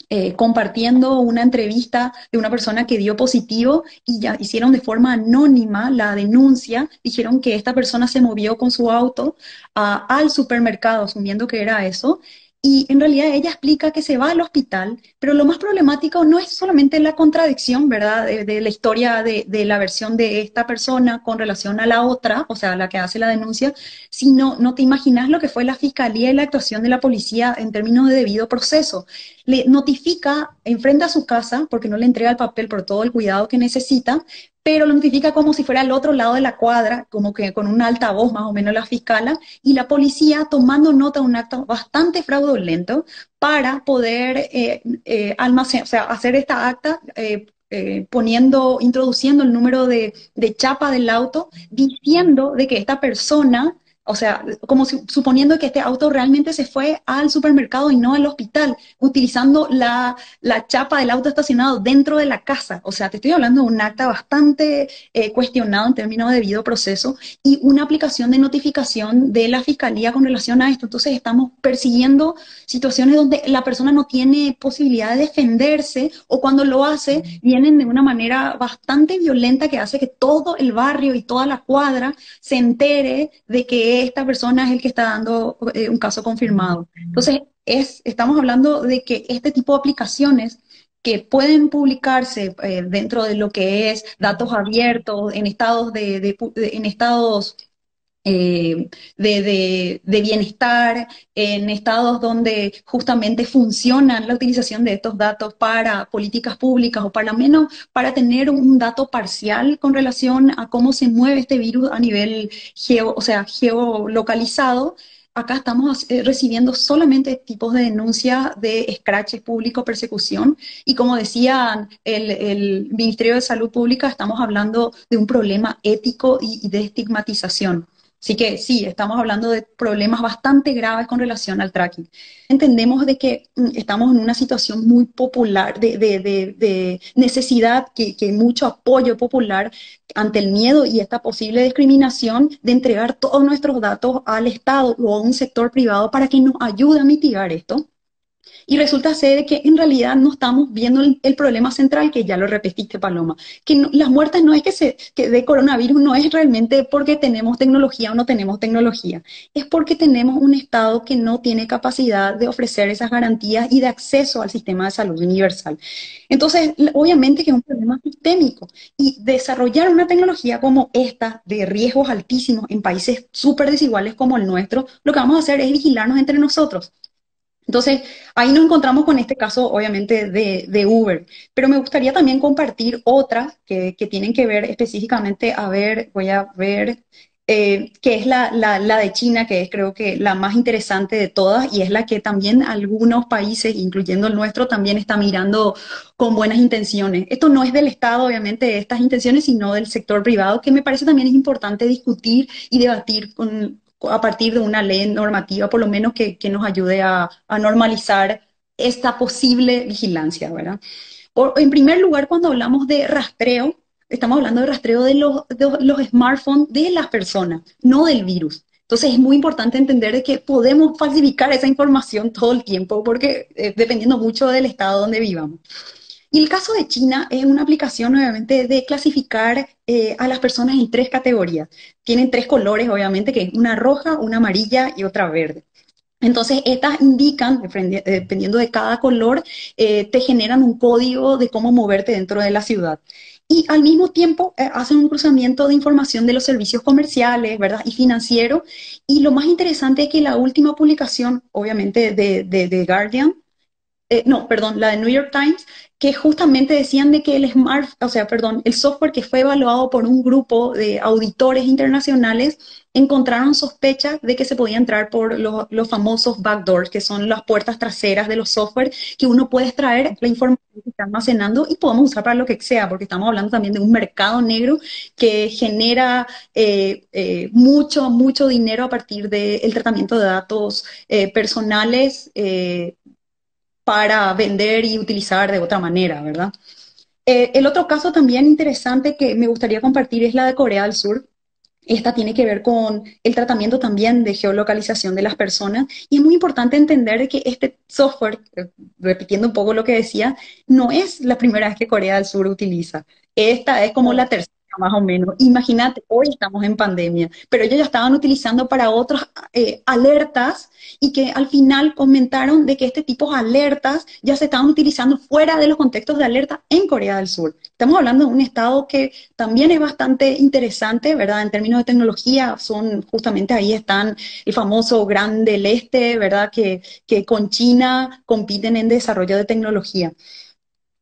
eh, compartiendo una entrevista de una persona que dio positivo y ya hicieron de forma anónima la denuncia, dijeron que esta persona se movió con su auto al supermercado, asumiendo que era eso, y en realidad ella explica que se va al hospital, pero lo más problemático no es solamente la contradicción, ¿verdad?, de, la historia de, de, la versión de esta persona con relación a la otra, o sea, la que hace la denuncia, sino no te imaginas lo que fue la fiscalía y la actuación de la policía en términos de debido proceso. Le notifica, enfrenta a su casa, porque no le entrega el papel por todo el cuidado que necesita, pero lo notifica como si fuera al otro lado de la cuadra, como que con un altavoz más o menos la fiscala, y la policía tomando nota de un acto bastante fraudulento para poder eh, eh, almacenar, o sea, hacer esta acta. Eh, eh, poniendo, introduciendo el número de, de, chapa del auto, diciendo de que esta persona o sea, como suponiendo que este auto realmente se fue al supermercado y no al hospital, utilizando la, chapa del auto estacionado dentro de la casa. O sea, te estoy hablando de un acta bastante eh, cuestionado en términos de debido proceso y una aplicación de notificación de la fiscalía con relación a esto. Entonces, estamos persiguiendo situaciones donde la persona no tiene posibilidad de defenderse o cuando lo hace, vienen de una manera bastante violenta que hace que todo el barrio y toda la cuadra se entere de que esta persona es el que está dando eh, un caso confirmado. Entonces, es, estamos hablando de que este tipo de aplicaciones que pueden publicarse eh, dentro de lo que es datos abiertos en estados de, en estados eh, de, bienestar, en estados donde justamente funcionan la utilización de estos datos para políticas públicas o para menos para tener un dato parcial con relación a cómo se mueve este virus a nivel geo, o sea, geolocalizado. Acá estamos eh, recibiendo solamente tipos de denuncias de scratches público, persecución, y como decía el, el, Ministerio de Salud Pública, estamos hablando de un problema ético y de estigmatización. Así que sí, estamos hablando de problemas bastante graves con relación al tracking. Entendemos de que mm, estamos en una situación muy popular, de, necesidad, que, que, mucho apoyo popular ante el miedo y esta posible discriminación de entregar todos nuestros datos al Estado o a un sector privado para que nos ayude a mitigar esto. Y resulta ser que en realidad no estamos viendo el, problema central, que ya lo repetiste, Paloma, que las muertes no es que, se, que de coronavirus no es realmente porque tenemos tecnología o no tenemos tecnología, es porque tenemos un Estado que no tiene capacidad de ofrecer esas garantías y de acceso al sistema de salud universal. Entonces, obviamente que es un problema sistémico y desarrollar una tecnología como esta, de riesgos altísimos en países súper desiguales como el nuestro, lo que vamos a hacer es vigilarnos entre nosotros. Entonces, ahí nos encontramos con este caso, obviamente, de, Uber. Pero me gustaría también compartir otras que, tienen que ver específicamente, a ver, voy a ver, eh, que es la, de China, que es creo que la más interesante de todas y es la que también algunos países, incluyendo el nuestro, también está mirando con buenas intenciones. Esto no es del Estado, obviamente, estas intenciones, sino del sector privado, que me parece también es importante discutir y debatir con, a partir de una ley normativa, por lo menos que, nos ayude a, normalizar esta posible vigilancia, ¿verdad? en primer lugar, cuando hablamos de rastreo, estamos hablando de rastreo de los, los smartphones de las personas, no del virus. Entonces es muy importante entender que podemos falsificar esa información todo el tiempo, porque eh, dependiendo mucho del estado donde vivamos. Y el caso de China es una aplicación, obviamente, de clasificar eh, a las personas en tres categorías. Tienen tres colores, obviamente, que es una roja, una amarilla y otra verde. Entonces, estas indican, dependiendo de cada color, eh, te generan un código de cómo moverte dentro de la ciudad. Y al mismo tiempo eh, hacen un cruzamiento de información de los servicios comerciales, ¿verdad? Y financieros. Y lo más interesante es que la última publicación, obviamente, de, de, Guardian, no, perdón, la de New York Times, que justamente decían de que el smart, o sea, perdón, el software que fue evaluado por un grupo de auditores internacionales encontraron sospechas de que se podía entrar por los, famosos backdoors, que son las puertas traseras de los software, que uno puede extraer la información que está almacenando y podemos usar para lo que sea, porque estamos hablando también de un mercado negro que genera eh, eh, mucho, mucho dinero a partir del tratamiento de datos eh, personales para vender y utilizar de otra manera, ¿verdad? Eh, el otro caso también interesante que me gustaría compartir es la de Corea del Sur. Esta tiene que ver con el tratamiento también de geolocalización de las personas y es muy importante entender que este software, eh, repitiendo un poco lo que decía, no es la primera vez que Corea del Sur utiliza. Esta es como la tercera más o menos. Imagínate, hoy estamos en pandemia, pero ellos ya estaban utilizando para otras eh, alertas y que al final comentaron de que este tipo de alertas ya se estaban utilizando fuera de los contextos de alerta en Corea del Sur. Estamos hablando de un estado que también es bastante interesante, ¿verdad? En términos de tecnología, son justamente ahí están el famoso Gran del Este, ¿verdad? Que, que con China compiten en desarrollo de tecnología.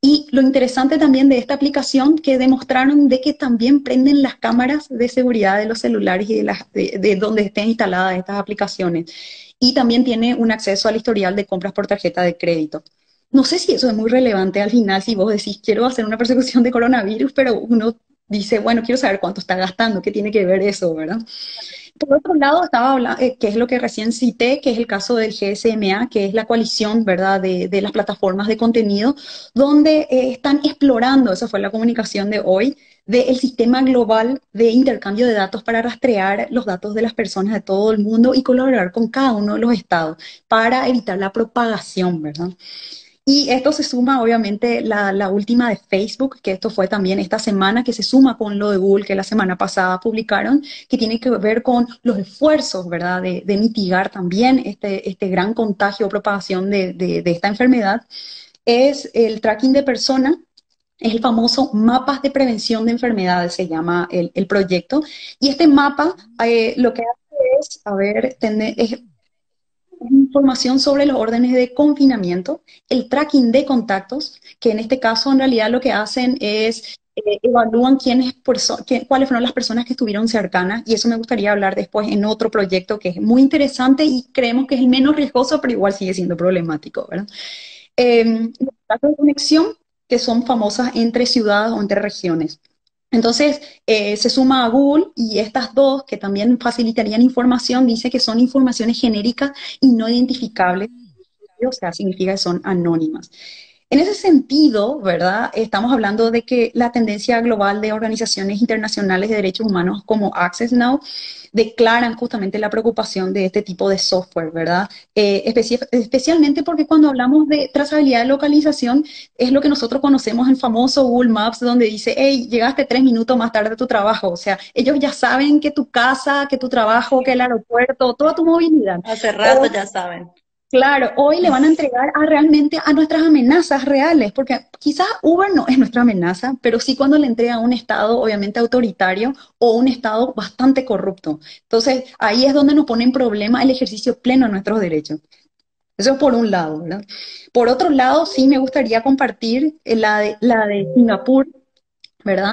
Y lo interesante también de esta aplicación que demostraron de que también prenden las cámaras de seguridad de los celulares y de, las, de, donde estén instaladas estas aplicaciones. Y también tiene un acceso al historial de compras por tarjeta de crédito. No sé si eso es muy relevante al final, si vos decís, quiero hacer una persecución de coronavirus, pero uno dice, bueno, quiero saber cuánto está gastando, qué tiene que ver eso, ¿verdad? Por otro lado, estaba hablando, eh, que es lo que recién cité, que es el caso del GSMA, que es la coalición, ¿verdad?, de, las plataformas de contenido, donde eh, están explorando, esa fue la comunicación de hoy, del sistema global de intercambio de datos para rastrear los datos de las personas de todo el mundo y colaborar con cada uno de los estados para evitar la propagación, ¿verdad? Y esto se suma, obviamente, la, la, última de Facebook, que esto fue también esta semana, que se suma con lo de Google, que la semana pasada publicaron, que tiene que ver con los esfuerzos, ¿verdad?, de, mitigar también este, este gran contagio o propagación de, de, esta enfermedad, es el tracking de personas, es el famoso mapas de prevención de enfermedades, se llama el, el proyecto. Y este mapa eh, lo que hace es, a ver, tener, es información sobre los órdenes de confinamiento, el tracking de contactos, que en este caso en realidad lo que hacen es eh, evalúan quiénes, cuáles fueron las personas que estuvieron cercanas y eso me gustaría hablar después en otro proyecto que es muy interesante y creemos que es el menos riesgoso, pero igual sigue siendo problemático. ¿verdad? Eh, datos de conexión que son famosas entre ciudades o entre regiones. Entonces, eh, se suma a Google y estas dos, que también facilitarían información, dice que son informaciones genéricas y no identificables, o sea, significa que son anónimas. En ese sentido, ¿verdad? Estamos hablando de que la tendencia global de organizaciones internacionales de derechos humanos como Access Now declaran justamente la preocupación de este tipo de software, ¿verdad? Eh, especialmente porque cuando hablamos de trazabilidad de localización, es lo que nosotros conocemos en famoso Google Maps, donde dice, hey, llegaste tres minutos más tarde a tu trabajo. O sea, ellos ya saben que tu casa, que tu trabajo, que el aeropuerto, toda tu movilidad. Hace rato ya saben. Claro, hoy le van a entregar a realmente a nuestras amenazas reales, porque quizás Uber no es nuestra amenaza, pero sí cuando le entrega a un Estado obviamente autoritario o un Estado bastante corrupto. Entonces, ahí es donde nos pone en problema el ejercicio pleno de nuestros derechos. Eso es por un lado, ¿verdad? Por otro lado, sí me gustaría compartir la de, la de Singapur, ¿verdad?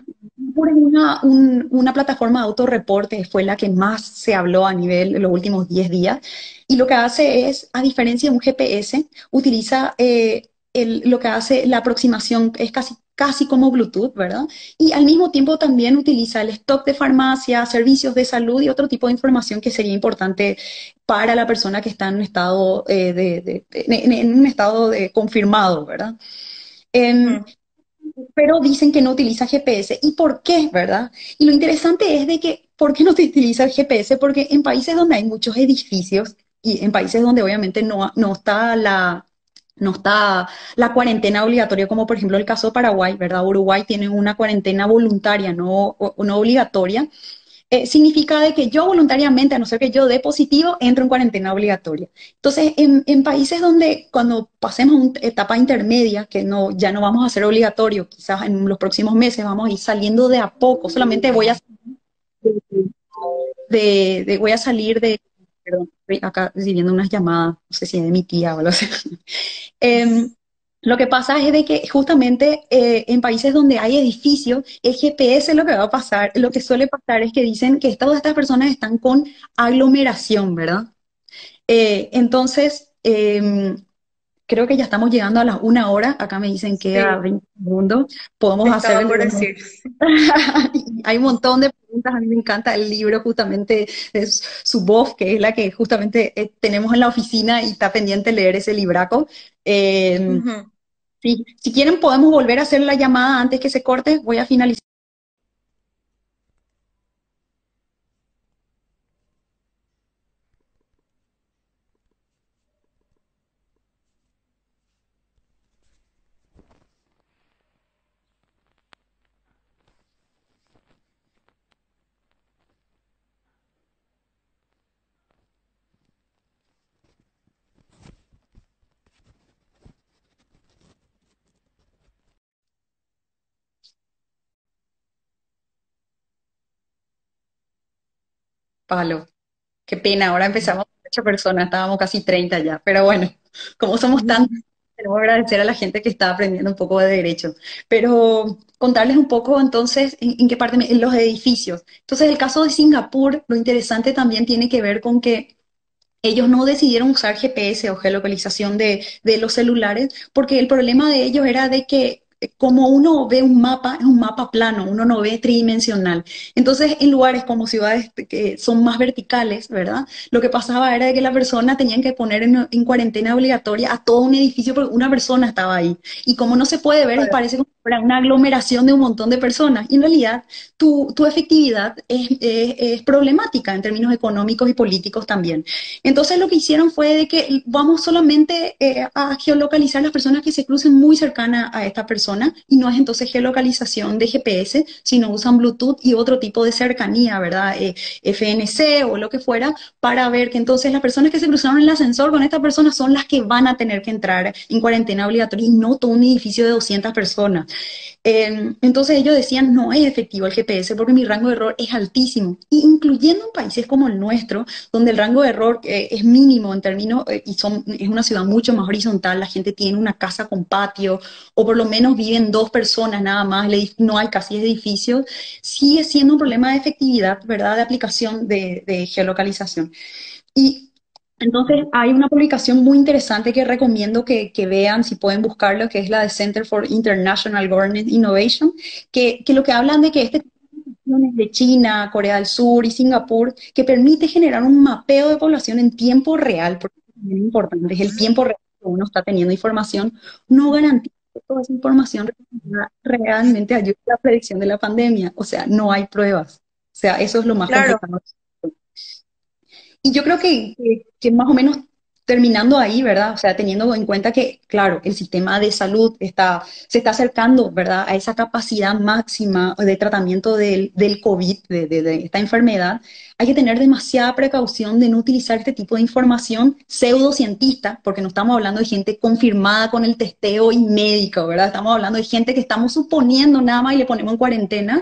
Una, una plataforma de autorreporte, fue la que más se habló a nivel de los últimos 10 días, y lo que hace es, a diferencia de un GPS, utiliza eh, lo que hace la aproximación, es casi, casi como Bluetooth, ¿verdad? Y al mismo tiempo también utiliza el stock de farmacia, servicios de salud y otro tipo de información que sería importante para la persona que está en un estado, eh, de, en, un estado confirmado, ¿verdad? Em. Pero dicen que no utiliza GPS. ¿Y por qué, verdad? Y lo interesante es de que, ¿por qué no se utiliza el GPS? Porque en países donde hay muchos edificios, y en países donde obviamente no, no está la, no está la cuarentena obligatoria, como por ejemplo el caso de Paraguay, ¿verdad? Uruguay tiene una cuarentena voluntaria, no, no obligatoria. Eh, significa de que yo voluntariamente, a no ser que yo dé positivo, entro en cuarentena obligatoria. Entonces, en, países donde cuando pasemos una etapa intermedia, que no, ya no vamos a ser obligatorio, quizás en los próximos meses vamos a ir saliendo de a poco, solamente voy a, de voy a salir de, perdón, acá recibiendo unas llamadas, no sé si es de mi tía o algo así. Em, lo que pasa es de que justamente eh, en países donde hay edificios, el GPS lo que va a pasar, lo que suele pasar es que dicen que todas estas personas están con aglomeración, ¿verdad? Eh, entonces, em, creo que ya estamos llegando a las una hora. Acá me dicen que a 20 segundos. Podemos hacer. Por decir. Hay un montón de preguntas. A mí me encanta el libro, justamente, es su voz, que es la que justamente eh, tenemos en la oficina y está pendiente leer ese libraco. Eh, si quieren, podemos volver a hacer la llamada antes que se corte. Voy a finalizar. Palo. Qué pena, ahora empezamos con ocho personas, estábamos casi 30 ya, pero bueno, como somos tantos, tenemos que agradecer a la gente que está aprendiendo un poco de derecho. Pero contarles un poco entonces en, qué parte, en los edificios. Entonces, el caso de Singapur, lo interesante también tiene que ver con que ellos no decidieron usar GPS o geolocalización de, de los celulares porque el problema de ellos era de que como uno ve un mapa, es un mapa plano, uno no ve tridimensional. Entonces, en lugares como ciudades que son más verticales, ¿verdad? Lo que pasaba era que la persona tenía que poner en, cuarentena obligatoria a todo un edificio porque una persona estaba ahí. Y como no se puede ver, parece como una aglomeración de un montón de personas. Y en realidad, tu, tu efectividad es, es, problemática en términos económicos y políticos también. Entonces, lo que hicieron fue de que vamos solamente eh, a geolocalizar las personas que se crucen muy cercanas a esta persona y no es entonces geolocalización de GPS, sino usan Bluetooth y otro tipo de cercanía, ¿verdad? Eh, FNC o lo que fuera, para ver que entonces las personas que se cruzaron en el ascensor con esta persona son las que van a tener que entrar en cuarentena obligatoria y no todo un edificio de 200 personas. Em, entonces ellos decían, no es efectivo el GPS porque mi rango de error es altísimo, incluyendo en países como el nuestro, donde el rango de error eh, es mínimo en términos, eh, y son, es una ciudad mucho más horizontal, la gente tiene una casa con patio, o por lo menos viven dos personas nada más, no hay casi edificios, sigue siendo un problema de efectividad, ¿verdad?, de aplicación de, geolocalización. Entonces, hay una publicación muy interesante que recomiendo que, vean, si pueden buscarlo, que es la de Center for International Government Innovation, que, lo que hablan de que este de China, Corea del Sur y Singapur, que permite generar un mapeo de población en tiempo real, porque es muy importante, es el tiempo real que uno está teniendo información, no garantiza que toda esa información realmente ayude a la predicción de la pandemia, o sea, no hay pruebas. O sea, eso es lo más claro. Y yo creo que, que, más o menos terminando ahí, ¿verdad? O sea, teniendo en cuenta que, claro, el sistema de salud está, se está acercando, ¿verdad? A esa capacidad máxima de tratamiento del, del COVID, de, de, esta enfermedad, hay que tener demasiada precaución de no utilizar este tipo de información pseudocientista, porque no estamos hablando de gente confirmada con el testeo y médico, ¿verdad? Estamos hablando de gente que estamos suponiendo nada más y le ponemos en cuarentena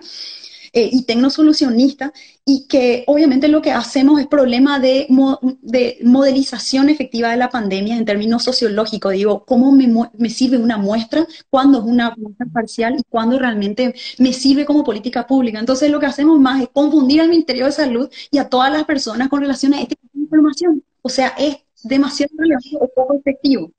eh, y tecnosolucionista, y que obviamente lo que hacemos es problema de, de modelización efectiva de la pandemia en términos sociológicos. Digo, ¿cómo me, me sirve una muestra? ¿Cuándo es una muestra parcial? ¿Y cuándo realmente me sirve como política pública? Entonces lo que hacemos más es confundir al Ministerio de Salud y a todas las personas con relación a esta información. O sea, es demasiado relevante o poco efectivo.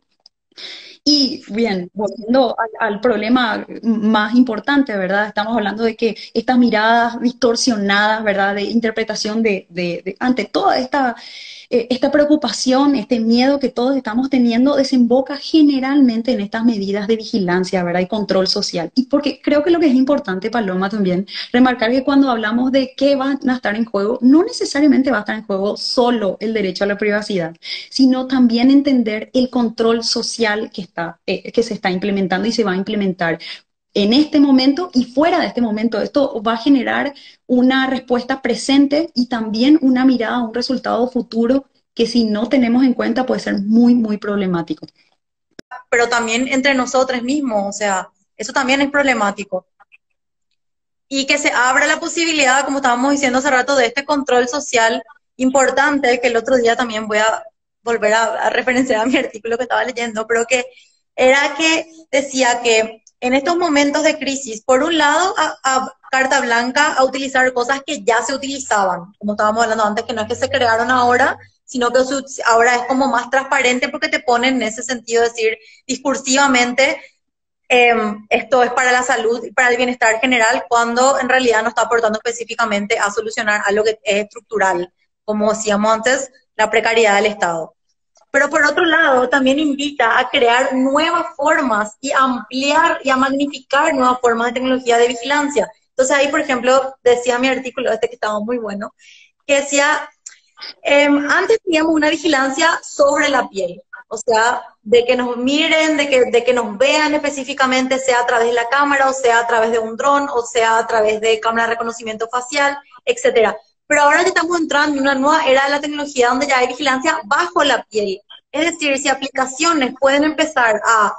Y bien, volviendo al, problema más importante, ¿verdad? Estamos hablando de que estas miradas distorsionadas, ¿verdad? De interpretación de, de ante toda esta eh, esta preocupación, este miedo que todos estamos teniendo desemboca generalmente en estas medidas de vigilancia, ¿verdad? Y control social. Y porque creo que lo que es importante, Paloma, también, remarcar que cuando hablamos de qué van a estar en juego, no necesariamente va a estar en juego solo el derecho a la privacidad, sino también entender el control social que, está, eh, que se está implementando y se va a implementar en este momento y fuera de este momento. Esto va a generar una respuesta presente y también una mirada a un resultado futuro que si no tenemos en cuenta puede ser muy, muy problemático. Pero también entre nosotros mismos, o sea, eso también es problemático. Y que se abra la posibilidad, como estábamos diciendo hace rato, de este control social importante, que el otro día también voy a volver a, a referenciar a mi artículo que estaba leyendo, pero que era que decía que en estos momentos de crisis, por un lado, a, carta blanca a utilizar cosas que ya se utilizaban, como estábamos hablando antes, que no es que se crearon ahora, sino que ahora es como más transparente porque te ponen en ese sentido, decir, discursivamente, em, esto es para la salud y para el bienestar general, cuando en realidad no está aportando específicamente a solucionar algo que es estructural, como decíamos antes, la precariedad del Estado. Pero por otro lado, también invita a crear nuevas formas y ampliar y a magnificar nuevas formas de tecnología de vigilancia. Entonces ahí, por ejemplo, decía mi artículo este que estaba muy bueno, que decía, em, antes teníamos una vigilancia sobre la piel, o sea, de que nos miren, de que, de que nos vean específicamente, sea a través de la cámara, o sea a través de un dron, o sea a través de cámara de reconocimiento facial, etcétera. Pero ahora ya estamos entrando en una nueva era de la tecnología donde ya hay vigilancia bajo la piel. Es decir, si aplicaciones pueden empezar a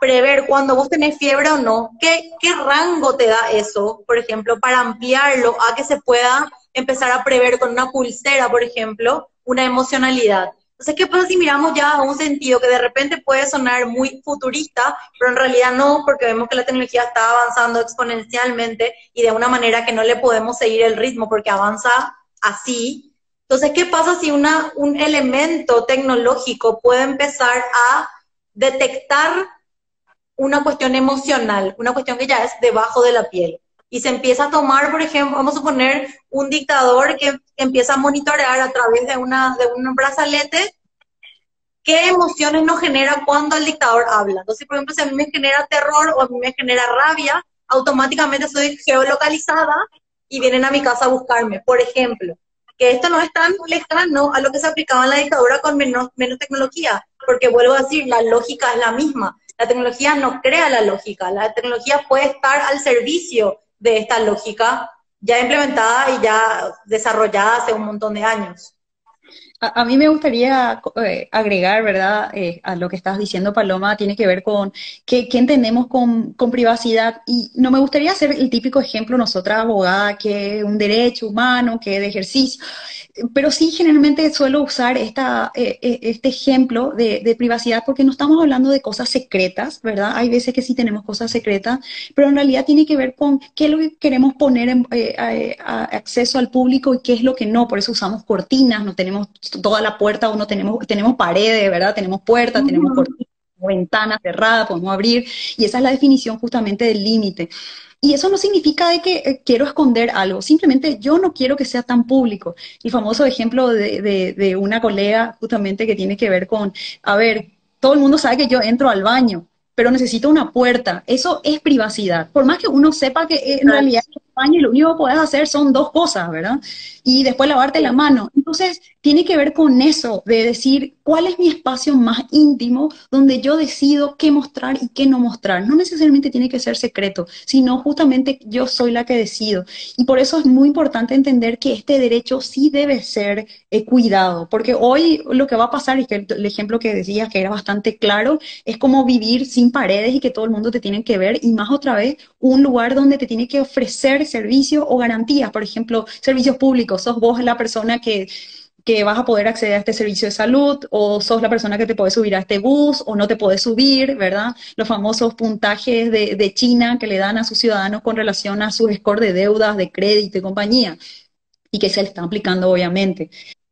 prever cuando vos tenés fiebre o no, ¿qué, ¿qué rango te da eso, por ejemplo, para ampliarlo a que se pueda empezar a prever con una pulsera, por ejemplo, una emocionalidad? Entonces, ¿qué pasa si miramos ya a un sentido que de repente puede sonar muy futurista, pero en realidad no, porque vemos que la tecnología está avanzando exponencialmente y de una manera que no le podemos seguir el ritmo porque avanza así? Entonces, ¿qué pasa si un elemento tecnológico puede empezar a detectar una cuestión emocional, una cuestión que ya es debajo de la piel? Y se empieza a tomar, por ejemplo, vamos a suponer un dictador que empieza a monitorear a través de, una, de un brazalete qué emociones nos genera cuando el dictador habla. Entonces, por ejemplo, si a mí me genera terror o a mí me genera rabia, automáticamente soy geolocalizada y vienen a mi casa a buscarme, por ejemplo. Que esto no es tan lejano a lo que se aplicaba en la dictadura con menos, menos tecnología, porque vuelvo a decir, la lógica es la misma. La tecnología no crea la lógica, la tecnología puede estar al servicio de esta lógica ya implementada y ya desarrollada hace un montón de años. A, mí me gustaría eh, agregar, ¿verdad? Eh, a lo que estás diciendo, Paloma, tiene que ver con qué, entendemos con, privacidad. Y no me gustaría hacer el típico ejemplo, nosotras abogadas, que un derecho humano, que de ejercicio pero sí generalmente suelo usar esta, eh, este ejemplo de, privacidad porque no estamos hablando de cosas secretas, ¿verdad? Hay veces que sí tenemos cosas secretas, pero en realidad tiene que ver con qué es lo que queremos poner en acceso al público y qué es lo que no. Por eso usamos cortinas, no tenemos toda la puerta o no tenemos, tenemos paredes, ¿verdad? Tenemos puertas, tenemos cortinas, ventanas cerradas, podemos abrir y esa es la definición justamente del límite. Y eso no significa de que eh, quiero esconder algo, simplemente yo no quiero que sea tan público. El famoso ejemplo de, de, una colega justamente que tiene que ver con, a ver, todo el mundo sabe que yo entro al baño, pero necesito una puerta. Eso es privacidad. Por más que uno sepa que eh, en realidad baño y lo único que puedes hacer son dos cosas, ¿verdad? Y después lavarte la mano. Entonces, tiene que ver con eso, de decir, ¿cuál es mi espacio más íntimo donde yo decido qué mostrar y qué no mostrar? No necesariamente tiene que ser secreto, sino justamente yo soy la que decido. Y por eso es muy importante entender que este derecho sí debe ser eh, cuidado, porque hoy lo que va a pasar, y que el, ejemplo que decías que era bastante claro, es como vivir sin paredes y que todo el mundo te tiene que ver, y más otra vez, un lugar donde te tiene que ofrecer servicios o garantías, por ejemplo, servicios públicos, sos vos la persona que, que vas a poder acceder a este servicio de salud, o sos la persona que te puede subir a este bus, o no te puedes subir, ¿verdad? Los famosos puntajes de, de China que le dan a sus ciudadanos con relación a sus score de deudas, de crédito y compañía, y que se le están aplicando, obviamente.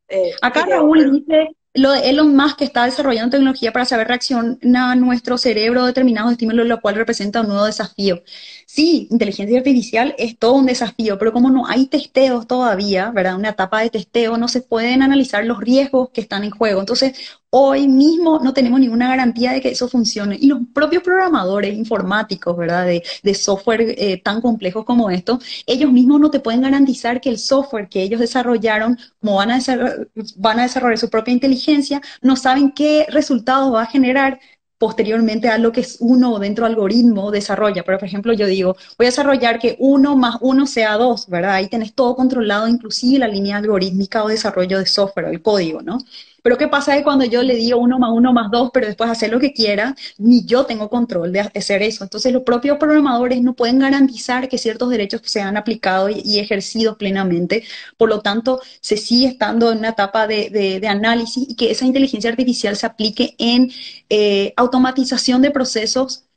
Eh, Acá Raúl dice lo de Elon Musk que está desarrollando tecnología para saber reaccionar a nuestro cerebro determinados estímulos, lo cual representa un nuevo desafío. Sí, inteligencia artificial es todo un desafío, pero como no hay testeos todavía, ¿verdad? Una etapa de testeo, no se pueden analizar los riesgos que están en juego. Entonces, hoy mismo no tenemos ninguna garantía de que eso funcione. Y los propios programadores informáticos, ¿verdad? De, software eh, tan complejos como esto, ellos mismos no te pueden garantizar que el software que ellos desarrollaron, como van a, van a desarrollar su propia inteligencia, no saben qué resultados va a generar posteriormente a lo que uno dentro del algoritmo desarrolla. Pero, por ejemplo, yo digo, voy a desarrollar que uno más uno sea dos, ¿verdad? Ahí tenés todo controlado, inclusive la línea algorítmica o desarrollo de software, el código, ¿no? Pero ¿qué pasa es cuando yo le digo uno más uno más dos, pero después hacer lo que quiera, ni yo tengo control de hacer eso? Entonces los propios programadores no pueden garantizar que ciertos derechos sean aplicados y, ejercidos plenamente. Por lo tanto, se sigue estando en una etapa de, análisis y que esa inteligencia artificial se aplique en eh, automatización de procesos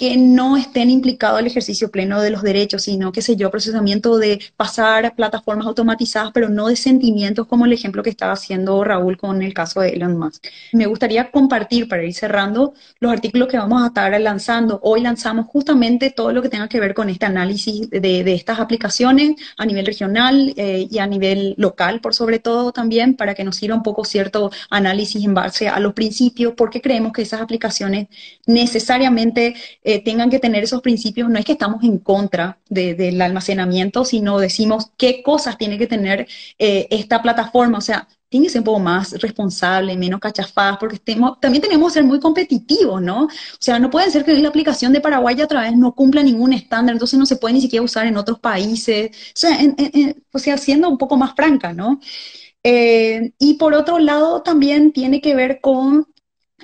que no estén implicados el ejercicio pleno de los derechos, sino, qué sé yo, procesamiento de pasar a plataformas automatizadas, pero no de sentimientos como el ejemplo que estaba haciendo Raúl con el caso de Elon Musk. Me gustaría compartir, para ir cerrando, los artículos que vamos a estar lanzando. Hoy lanzamos justamente todo lo que tenga que ver con este análisis de, estas aplicaciones a nivel regional eh, y a nivel local, por sobre todo también, para que nos sirva un poco cierto análisis en base a los principios, porque creemos que esas aplicaciones necesariamente tengan que tener esos principios, no es que estamos en contra del almacenamiento, sino decimos qué cosas tiene que tener eh, esta plataforma, o sea, tiene que ser un poco más responsable, menos cachafadas, porque también tenemos que ser muy competitivos, ¿no? O sea, no puede ser que la aplicación de Paraguay otra vez no cumpla ningún estándar, entonces no se puede ni siquiera usar en otros países, o sea, o sea siendo un poco más franca, ¿no? Eh, y por otro lado, también tiene que ver con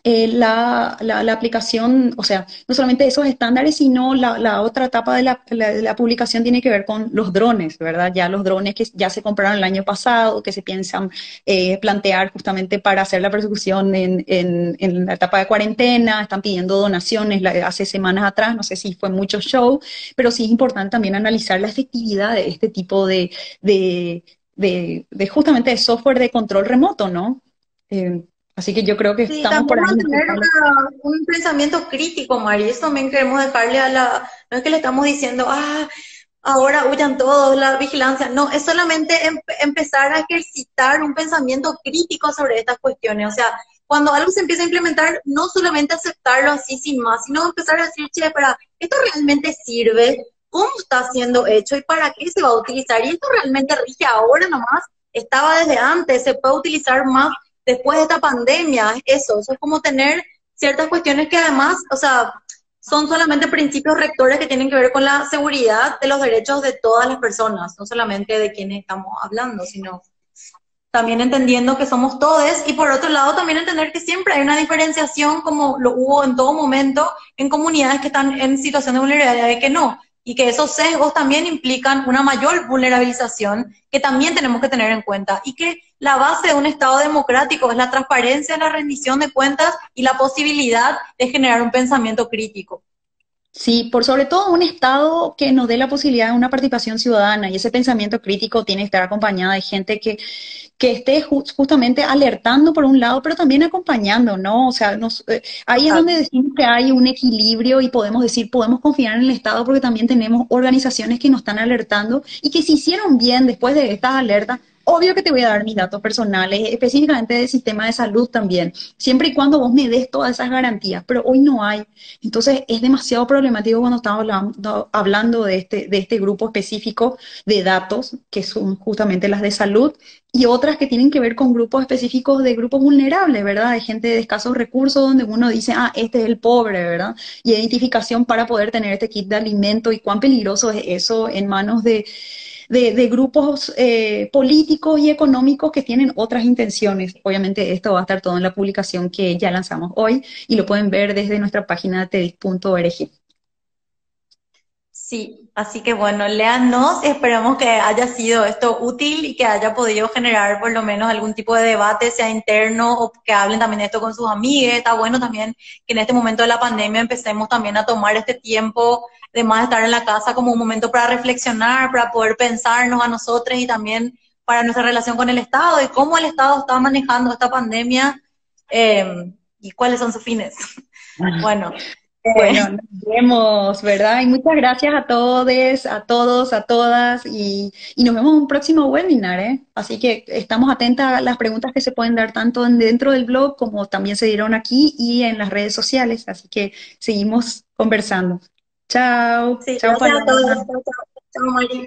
eh, la, la, aplicación, o sea, no solamente esos estándares, sino la, la otra etapa de la, publicación tiene que ver con los drones, ¿verdad? Ya los drones que ya se compraron el año pasado, que se piensan eh, plantear justamente para hacer la persecución en, en, la etapa de cuarentena, están pidiendo donaciones hace semanas atrás, no sé si fue mucho show, pero sí es importante también analizar la efectividad de este tipo de, de, de, de justamente de software de control remoto, ¿no? Eh, Así que yo creo que estamos por ahí. tener un pensamiento crítico, Mari. Eso también queremos dejarle a la. No es que le estamos diciendo, ah, ahora huyan todos, la vigilancia. No, es solamente em, empezar a ejercitar un pensamiento crítico sobre estas cuestiones. O sea, cuando algo se empieza a implementar, no solamente aceptarlo así sin más, sino empezar a decir, che, espera, ¿esto realmente sirve? ¿Cómo está siendo hecho y para qué se va a utilizar? ¿Y esto realmente rige ahora nomás? Estaba desde antes, se puede utilizar más después de esta pandemia, eso, eso es como tener ciertas cuestiones que además, o sea, son solamente principios rectores que tienen que ver con la seguridad de los derechos de todas las personas, no solamente de quienes estamos hablando, sino también entendiendo que somos todos y por otro lado también entender que siempre hay una diferenciación como lo hubo en todo momento en comunidades que están en situación de vulnerabilidad y que no. Y que esos sesgos también implican una mayor vulnerabilización que también tenemos que tener en cuenta. Y que la base de un Estado democrático es la transparencia, la rendición de cuentas y la posibilidad de generar un pensamiento crítico. Sí, por sobre todo un Estado que nos dé la posibilidad de una participación ciudadana y ese pensamiento crítico tiene que estar acompañado de gente que, que esté justamente alertando por un lado, pero también acompañando, ¿no? O sea, nos, eh, ahí es donde decimos que hay un equilibrio y podemos decir, podemos confiar en el Estado porque también tenemos organizaciones que nos están alertando y que si hicieron bien después de estas alertas, Obvio que te voy a dar mis datos personales, específicamente del sistema de salud también, siempre y cuando vos me des todas esas garantías, pero hoy no hay. Entonces es demasiado problemático cuando estamos hablando, hablando de, este, de este grupo específico de datos, que son justamente las de salud, y otras que tienen que ver con grupos específicos de grupos vulnerables, ¿verdad? De gente de escasos recursos donde uno dice, ah, este es el pobre, ¿verdad? Y identificación para poder tener este kit de alimento y cuán peligroso es eso en manos de de, grupos eh, políticos y económicos que tienen otras intenciones. Obviamente esto va a estar todo en la publicación que ya lanzamos hoy y lo pueden ver desde nuestra página tedis.org. Sí, así que bueno, léannos, esperamos que haya sido esto útil y que haya podido generar por lo menos algún tipo de debate, sea interno o que hablen también esto con sus amigos. Está bueno también que en este momento de la pandemia empecemos también a tomar este tiempo de más estar en la casa como un momento para reflexionar, para poder pensarnos a nosotros y también para nuestra relación con el Estado y cómo el Estado está manejando esta pandemia eh, y cuáles son sus fines. bueno. Bueno, nos vemos, ¿verdad? Y muchas gracias a todos, a todos, a todas, y, y, nos vemos en un próximo webinar, ¿eh? Así que estamos atentas a las preguntas que se pueden dar tanto dentro del blog como también se dieron aquí y en las redes sociales, así que seguimos conversando. Chao. Sí, chao, chao a todos. Chao, chao, chao